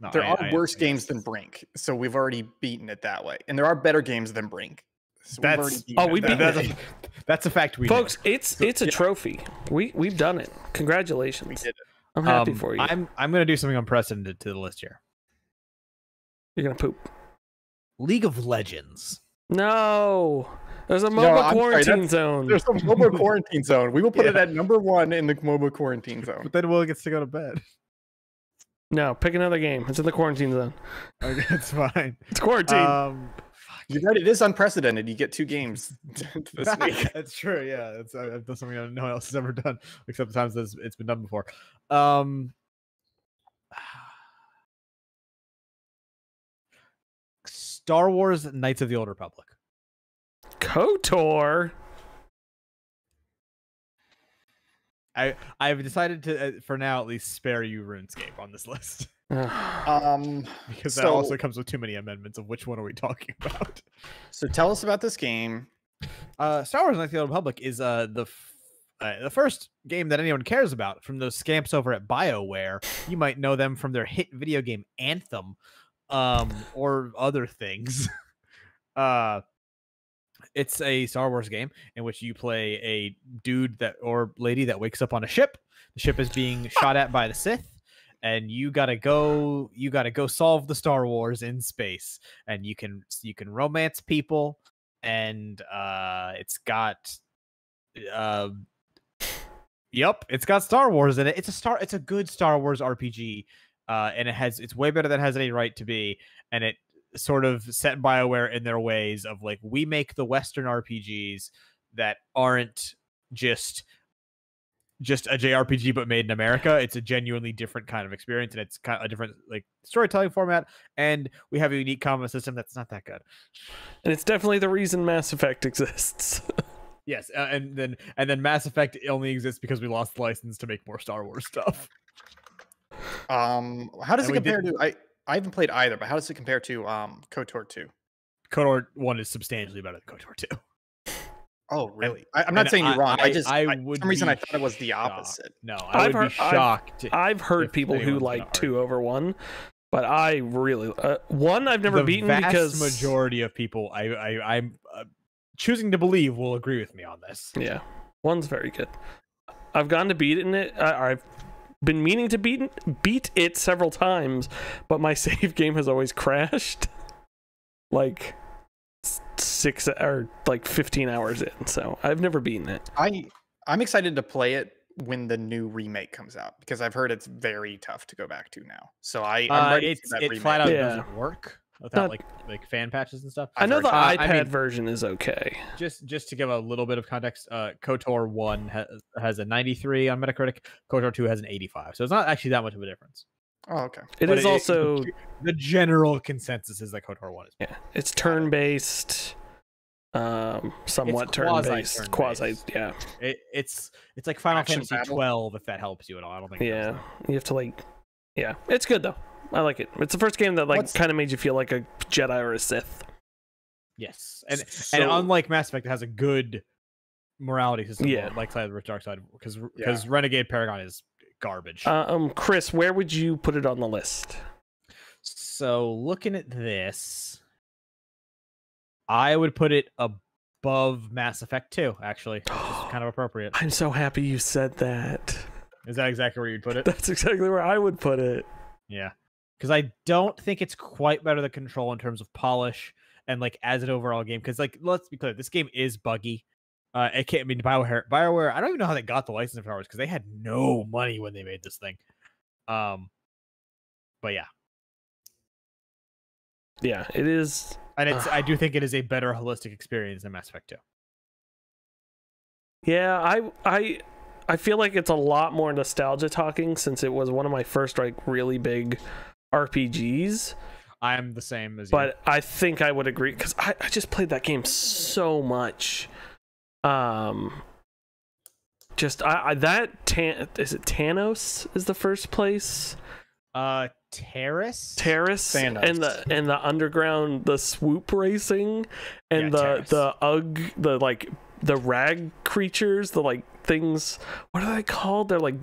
No, There I- are I- worse I games guess. than Brink, so we've already beaten it that way. And there are better games than Brink. So we've That's already beaten Oh, it. we That- beat that's, it. a, that's a fact we know. folks. It's it's a trophy. We we've done it. Congratulations. We did it. I'm happy Um, for you. I'm I'm gonna do something unprecedented to the list here. You're gonna poop. League of Legends. No, there's a No, mobile I'm sorry, quarantine zone. There's a mobile quarantine zone. We will put it at number one in the mobile quarantine zone. But then Will gets to go to bed. No, pick another game. It's in the quarantine zone. Okay, it's fine. It's quarantine. Um, You're right. It is unprecedented. You get two games this week. That's true. Yeah, it's uh, that's something that no one else has ever done, except the times that it's- it's been done before. Um, Star Wars: Knights of the Old Republic. Kotor. I I've decided to, uh, for now at least, spare you RuneScape on this list Um, because that So- also comes with too many amendments of which one are we talking about. so tell us about this game. Uh, Star Wars: Knights of the Old Republic is uh the f- uh, the first game that anyone cares about from those scamps over at BioWare. You might know them from their hit video game Anthem, um, or other things. uh, it's a Star Wars game in which you play a dude that or lady that wakes up on a ship. The ship is being shot at by the Sith. And you gotta go. You gotta go solve the Star Wars in space, and you can you can romance people, and uh it's got uh yep it's got star wars in it it's a star it's a good star wars rpg uh and it has it's way better than it has any right to be and it sort of set bioware in their ways of like we make the western rpgs that aren't just just a jrpg but made in america it's a genuinely different kind of experience and it's kind of a different like storytelling format and we have a unique combat system that's not that good and it's definitely the reason Mass Effect exists. Yes, uh, and then and then Mass Effect only exists because we lost the license to make more Star Wars stuff. Um, how does And it we compare to? I I haven't played either, but how does it compare to um KOTOR two? KOTOR one is substantially better than KOTOR two. Oh, really? I, I'm not and saying you're wrong. I, I- just I I, would for some reason I thought it was the shocked. opposite. No, I I've would be heard- I've- shocked. I've heard people who like two over one, but I really uh, one I've never the beaten vast because majority of people, I, I I'm uh, choosing to believe, will agree with me on this. yeah, one's very good. I've gone to beat it in it. I, I've been meaning to beat beat it several times, but my save game has always crashed. like six or like 15 hours in, so I've never beaten it. I I'm excited to play it when the new remake comes out because I've heard it's very tough to go back to now. So I I'm Uh, ready it's for that it remake. flat out Yeah. doesn't work without Not- like like fan patches and stuff. i know the that. Uh, iPad I mean- version is okay. just just to give a little bit of context, uh, KOTOR one has, has a 93 on Metacritic. KOTOR two has an 85, so it's not actually that much of a difference. Oh, okay. It But is it- also The general consensus is that KOTOR one is yeah, it's turn based, um, somewhat turn based, quasi-turn-based. quasi. Yeah, It, it's it's like Final Action Fantasy battle? 12 if that helps you at all. I don't think. yeah. You have to like, yeah, it's good though. I like it. It's the first game that like kind of made you feel like a Jedi or a Sith. Yes, and so, and unlike Mass Effect, it has a good morality system. Yeah. like Side of the Dark Side, because Yeah. because Renegade Paragon is garbage. Um, Chris, where would you put it on the list? So looking at this, I would put it above Mass Effect 2, actually, which is kind of appropriate. I'm so happy you said that. Is that exactly where you'd put it? That's exactly where I would put it. Yeah. Because I don't think it's quite better than Control in terms of polish and like as an overall game. Because like let's be clear, this game is buggy. Uh, it can't. I mean, Bioware. Bioware. I don't even know how they got the license for ours because they had no money when they made this thing. Um, but yeah, Yeah, it is. and it's. I do think it is a better holistic experience than Mass Effect 2. Yeah, I I I feel like it's a lot more nostalgia talking since it was one of my first like really big RPGs. I am the same as you. But I think I would agree because I, I just played that game so much. Um, just I, I that Tan is it Thanos is the first place. uh, Taris. Taris and the and the underground the swoop racing and Yeah, the Taris. the ugg the like the rag creatures the like things what are they called they're like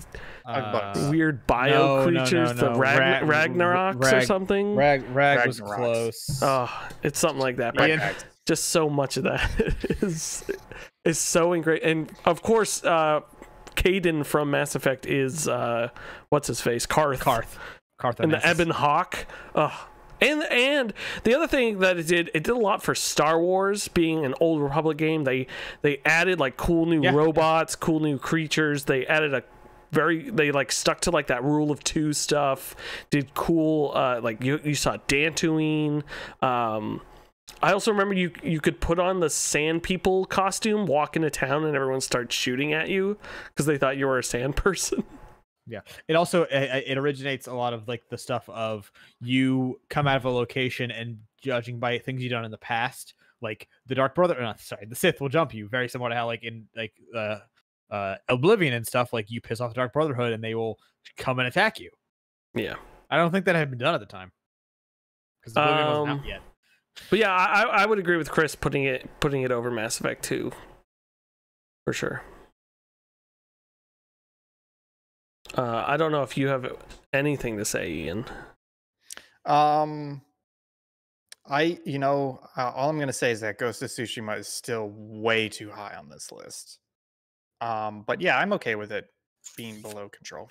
Ugbugs. weird bio no, no, no, creatures the rag, Rag- Ragnaroks or something Rag Rag was close. oh it's something like that but Ragnaroks. just so much of that is is so ingrained. And of course, uh, Kaidan from Mass Effect is uh, what's his face, Carth. Carth. Carth and the Ebon Hawk. Ugh. And and the other thing that it did, it did a lot for Star Wars being an old Republic game. They they added like cool new Yeah. robots, cool new creatures. They added a very they like stuck to like that rule of two stuff. Did cool uh like you you saw Dantooine. Um I also remember you you could put on the sand people costume, walk into town, and everyone starts shooting at you because they thought you were a sand person. Yeah. It also it, it originates a lot of like the stuff of you come out of a location and judging by things you've done in the past, like the Dark Brother. Not sorry, the Sith will jump you. Very similar to how like in like uh uh Oblivion and stuff, like you piss off the Dark Brotherhood and they will come and attack you. yeah. I don't think that had been done at the time because Oblivion wasn't Um, out yet. But yeah, I, I would agree with Chris putting it putting it over Mass Effect 2. For sure. Uh, I don't know if you have anything to say, Ian. Um, I you know uh, all I'm gonna say is that Ghost of Tsushima is still way too high on this list. Um, but yeah, I'm okay with it being below control.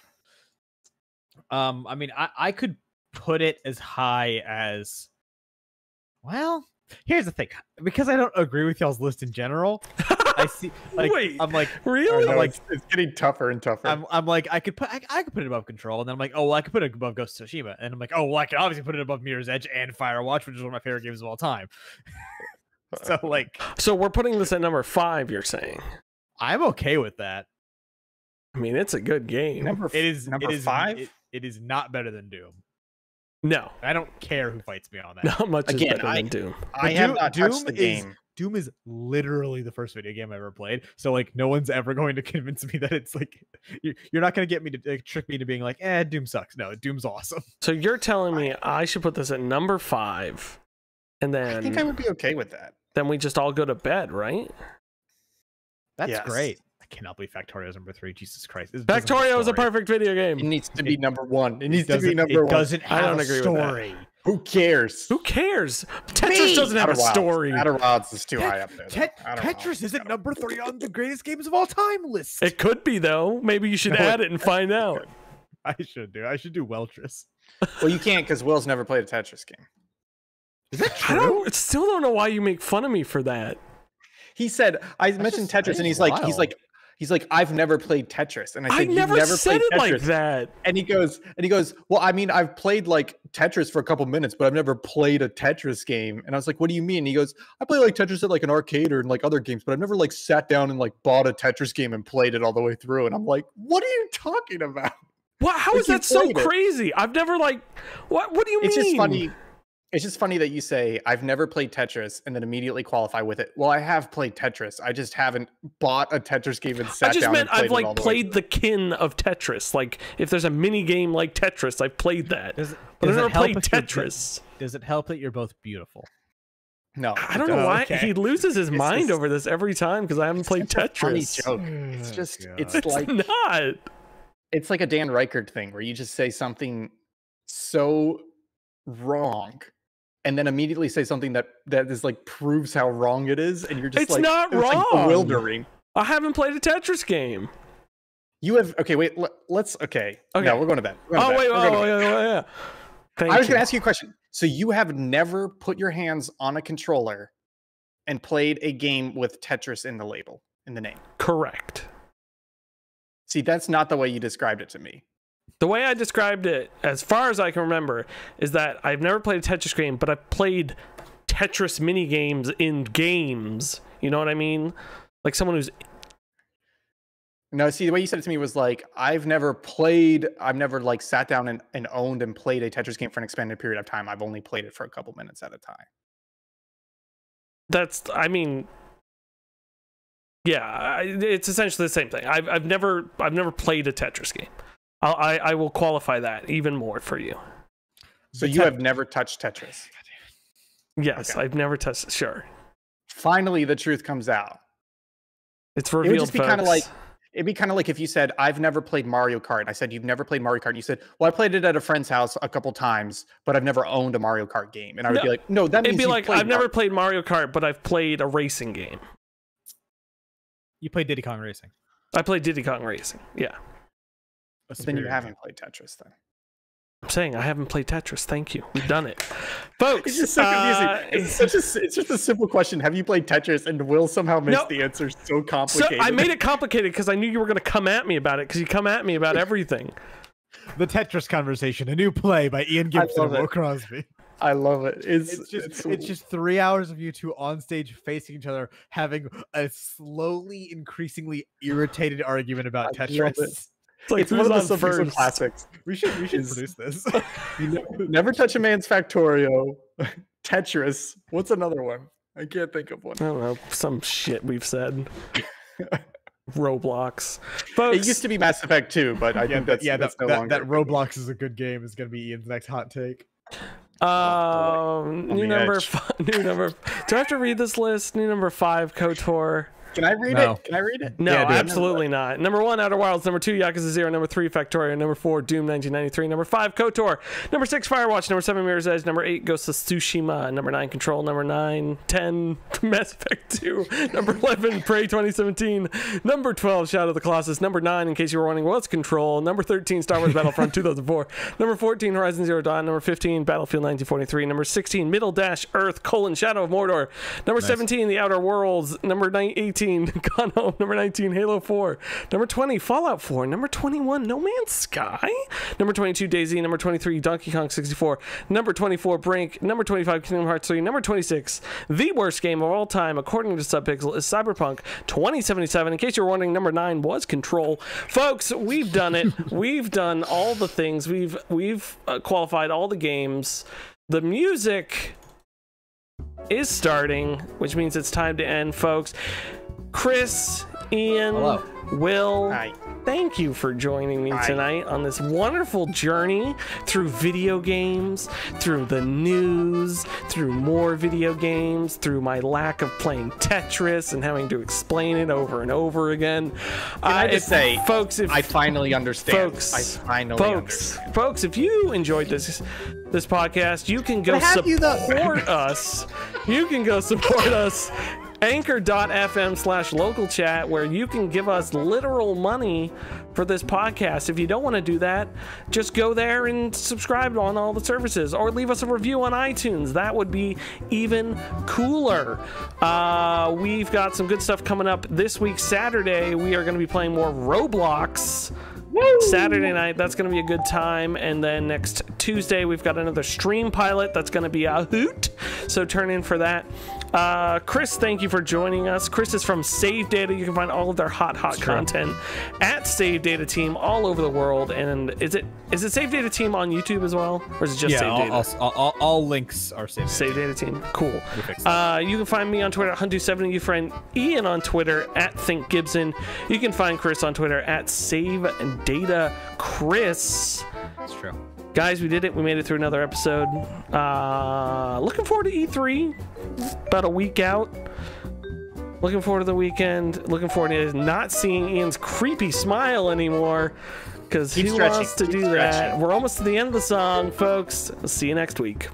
Um, I mean, I, I could put it as high as. Well, here's the thing, because I don't agree with y'all's list in general. I see, like, Wait, I'm like, really? I'm like- it's, it's getting tougher and tougher. I'm, I'm like, I could put, I, I could put it above Control, and then I'm like, oh, well, I could put it above Ghost of Tsushima, and I'm like, oh, well, I can obviously put it above Mirror's Edge and Firewatch, which is one of my favorite games of all time. so, like, So we're putting this at number five, you're saying? I'm okay with that. I mean, it's a good game. number f- It is, number it is five. It, it is not better than Doom. No, I don't care who fights me on that. not much Again, is better I- than Doom. I But have Doom- not Doom touched the is- game. Doom is literally the first video game I ever played. So like, no one's ever going to convince me that it's like you- you're not going to get me to uh, trick me to being like, eh, Doom sucks. No, Doom's awesome. So you're telling me I should put this at number five, and then I think I would be okay with that. then we just all go to bed, right? That's Yes. great. I cannot believe Factorio's number three. Jesus Christ, This Factorio is a perfect video game. It needs to be number one. It It needs to be doesn't- number it one. doesn't I have don't a agree with that. Story. Who cares? Who cares? Tetris doesn't have a Wilds. story. Outer Wilds is too Tet- high up there. though. Tet- Tetris is isn't number three on the greatest games of all time list. It could be though. Maybe you should No, add it- it and find out. I should do. I should do Weltris. Well, you can't because Will's never played a Tetris game. Is that true? I don't still don't know why you make fun of me for that. He said I That's mentioned just- Tetris, and that's he's like, he's like, he's like, I've never played Tetris, and I I, said, never, you've never said played it Tetris, like that. and he goes, and he goes, well, I mean, I've played like Tetris for a couple minutes, but I've never played a Tetris game, and I was like, what do you mean? And he goes, I play like Tetris at like an arcade or in like other games, but I've never like sat down and like bought a Tetris game and played it all the way through, and I'm like, what are you talking about? What? How Like, is that so it. crazy? I've never like. What? What do you It's mean? just funny. It's just funny that you say I've never played Tetris and then immediately qualify with it. Well, I have played Tetris. I just haven't bought a Tetris game and sat I just down meant and played I've it like the played through. the kin of Tetris. Like if there's a mini game like Tetris, I've played that. Does, But I've it never help played if you're bo- Tetris. Does it help that you're both beautiful? No, I don't know oh, why okay. he loses his It's mind just- over this every time because I haven't played It's a funny Tetris. joke. It's Oh, just God. it's It's like not. it's like a Dan Reichert thing where you just say something so wrong and then immediately say something that that is like proves how wrong it is and you're just It's like not it's, like, wrong. bewildering. I haven't played a Tetris game. You have okay, wait, let, us okay. Okay. No, we're going to bed. Going Oh to bed. wait, oh, going to wait, bed. wait, wait, Thank I was going to ask you a question. So you have never put your hands on a controller and played a game with Tetris in the label, in the name. Correct. See, that's not the way you described it to me. The way I described it, as far as I can remember, is that I've never played a Tetris game, but I've played Tetris mini games in games. You know what I mean? Like someone who's No, see, the way you said it to me was like, I've never played, I've never like sat down and, and owned and played a Tetris game for an expanded period of time. I've only played it for a couple minutes at a time. that's I mean yeah, I, it's essentially the same thing. I've I've never I've never played a Tetris game. I'll, I I will qualify that even more for you. So The you Tet- have never touched Tetris. Yes, Okay. I've never touched. Sure, Finally, the truth comes out. it's would just be kinda like- It'd be kind of like if you said, "I've never played Mario Kart." I said, "You've never played Mario Kart." You said, "Well, I played it at a friend's house a couple times, but I've never owned a Mario Kart game." And I would No, be like, "No, that means It'd be you've like I've never played Mario Kart, but I've played a racing game. You played Diddy Kong Racing. I played Diddy Kong Racing. Yeah, A Then you haven't played Tetris then. I'm saying I haven't played Tetris. Thank you. We've done it, folks. It's just so confusing. uh, it's such a, s- it's just a simple question. Have you played Tetris? And Will somehow miss No. the answer so so complicated. I made it complicated because I knew you were going to come at me about it because you come at me about everything. The Tetris Conversation, a new play by Ian Gibson love and Will. Crosby. I love it. It's, It's just it's, it's, just three hours of you two on stage facing each other, having a slowly increasingly irritated argument about I love Tetris. It. It's like it's one of the first? classics. We should we should produce this. Never touch a man's Factorio. Tetris. What's another one? I can't think of one. I don't know some shit we've said. Roblox, folks. It used to be Mass Effect 2, but I yeah, think that's, yeah, that's that, no that, longer. that Roblox is a good game is gonna be Ian's next hot take. Um, new number, five, new number. Do I have to read this list? New number five, Kotor. Can I read No. it? Can I read it? No, Yeah, dude. absolutely not. Number one, Outer Wilds. Number two, Yakuza Zero. Number three, Factorio. Number four, Doom 1993. Number five, KOTOR. Number six, Firewatch. Number seven, Mirror's Edge. Number eight, Ghost of Tsushima. Number nine, Control. Number nine, 10, Mass Effect 2. Number 11, Prey 2017. Number 12, Shadow of the Colossus. Number nine, in case you were wondering, was Control. Number 13, Star Wars Battlefront 2004. Number 14, Horizon Zero Dawn. Number 15, Battlefield 1943. Number 16, Middle Dash Earth, colon, Shadow of Mordor. Number 17, The Outer Worlds. Number 9, 18, Gone Home. Number 19, Halo 4. Number 20, Fallout 4. Number 21, No Man's Sky. Number 22, Daisy. Number 23, Donkey Kong 64. Number 24, Brink. Number 25, Kingdom Hearts 3. Number 26, the worst game of all time, according to Subpixel, is Cyberpunk 2077. In case you're wondering, number 9 was Control. Folks, we've done it. we've done all the things. We've we've uh, qualified all the games. The music is starting, which means it's time to end, folks. Chris, Ian, Hello. Will, Hi. thank you for joining me Hi. tonight on this wonderful journey through video games, through the news, through more video games, through my lack of playing Tetris and having to explain it over and over again. Can I uh, just say, folks, if I finally understand. folks, I finally folks, understand. folks, if you enjoyed this this podcast, you can go But have you, support us. You can go support us. Anchor.fm slash local chat, where you can give us literal money for this podcast. If you don't want to do that, just go there and subscribe on all the services or leave us a review on iTunes. That would be even cooler. Uh, we've got some good stuff coming up this week, Saturday. We are going to be playing more Roblox. Saturday night, that's going to be a good time. And then next Tuesday, we've got another stream pilot that's going to be a hoot. So turn in for that. Uh, Chris, thank you for joining us. Chris is from Save Data. You can find all of their hot, hot true. content at Save Data Team all over the world. And is it is it Save Data Team on YouTube as well, or is it just yeah, Save all, Data? all, all, all links are saved. Save Data Team. Cool. We fixed that. Uh, you can find me on Twitter at Hunt27. You find Ian on Twitter at Think Gibson. You can find Chris on Twitter at Save Data Chris. That's true. Guys, we did it. We made it through another episode. Uh, looking forward to E3. About a week out. Looking forward to the weekend. Looking forward to not seeing Ian's creepy smile anymore. Because he stretching. wants to Keep do that. We're almost to the end of the song, folks. See you next week.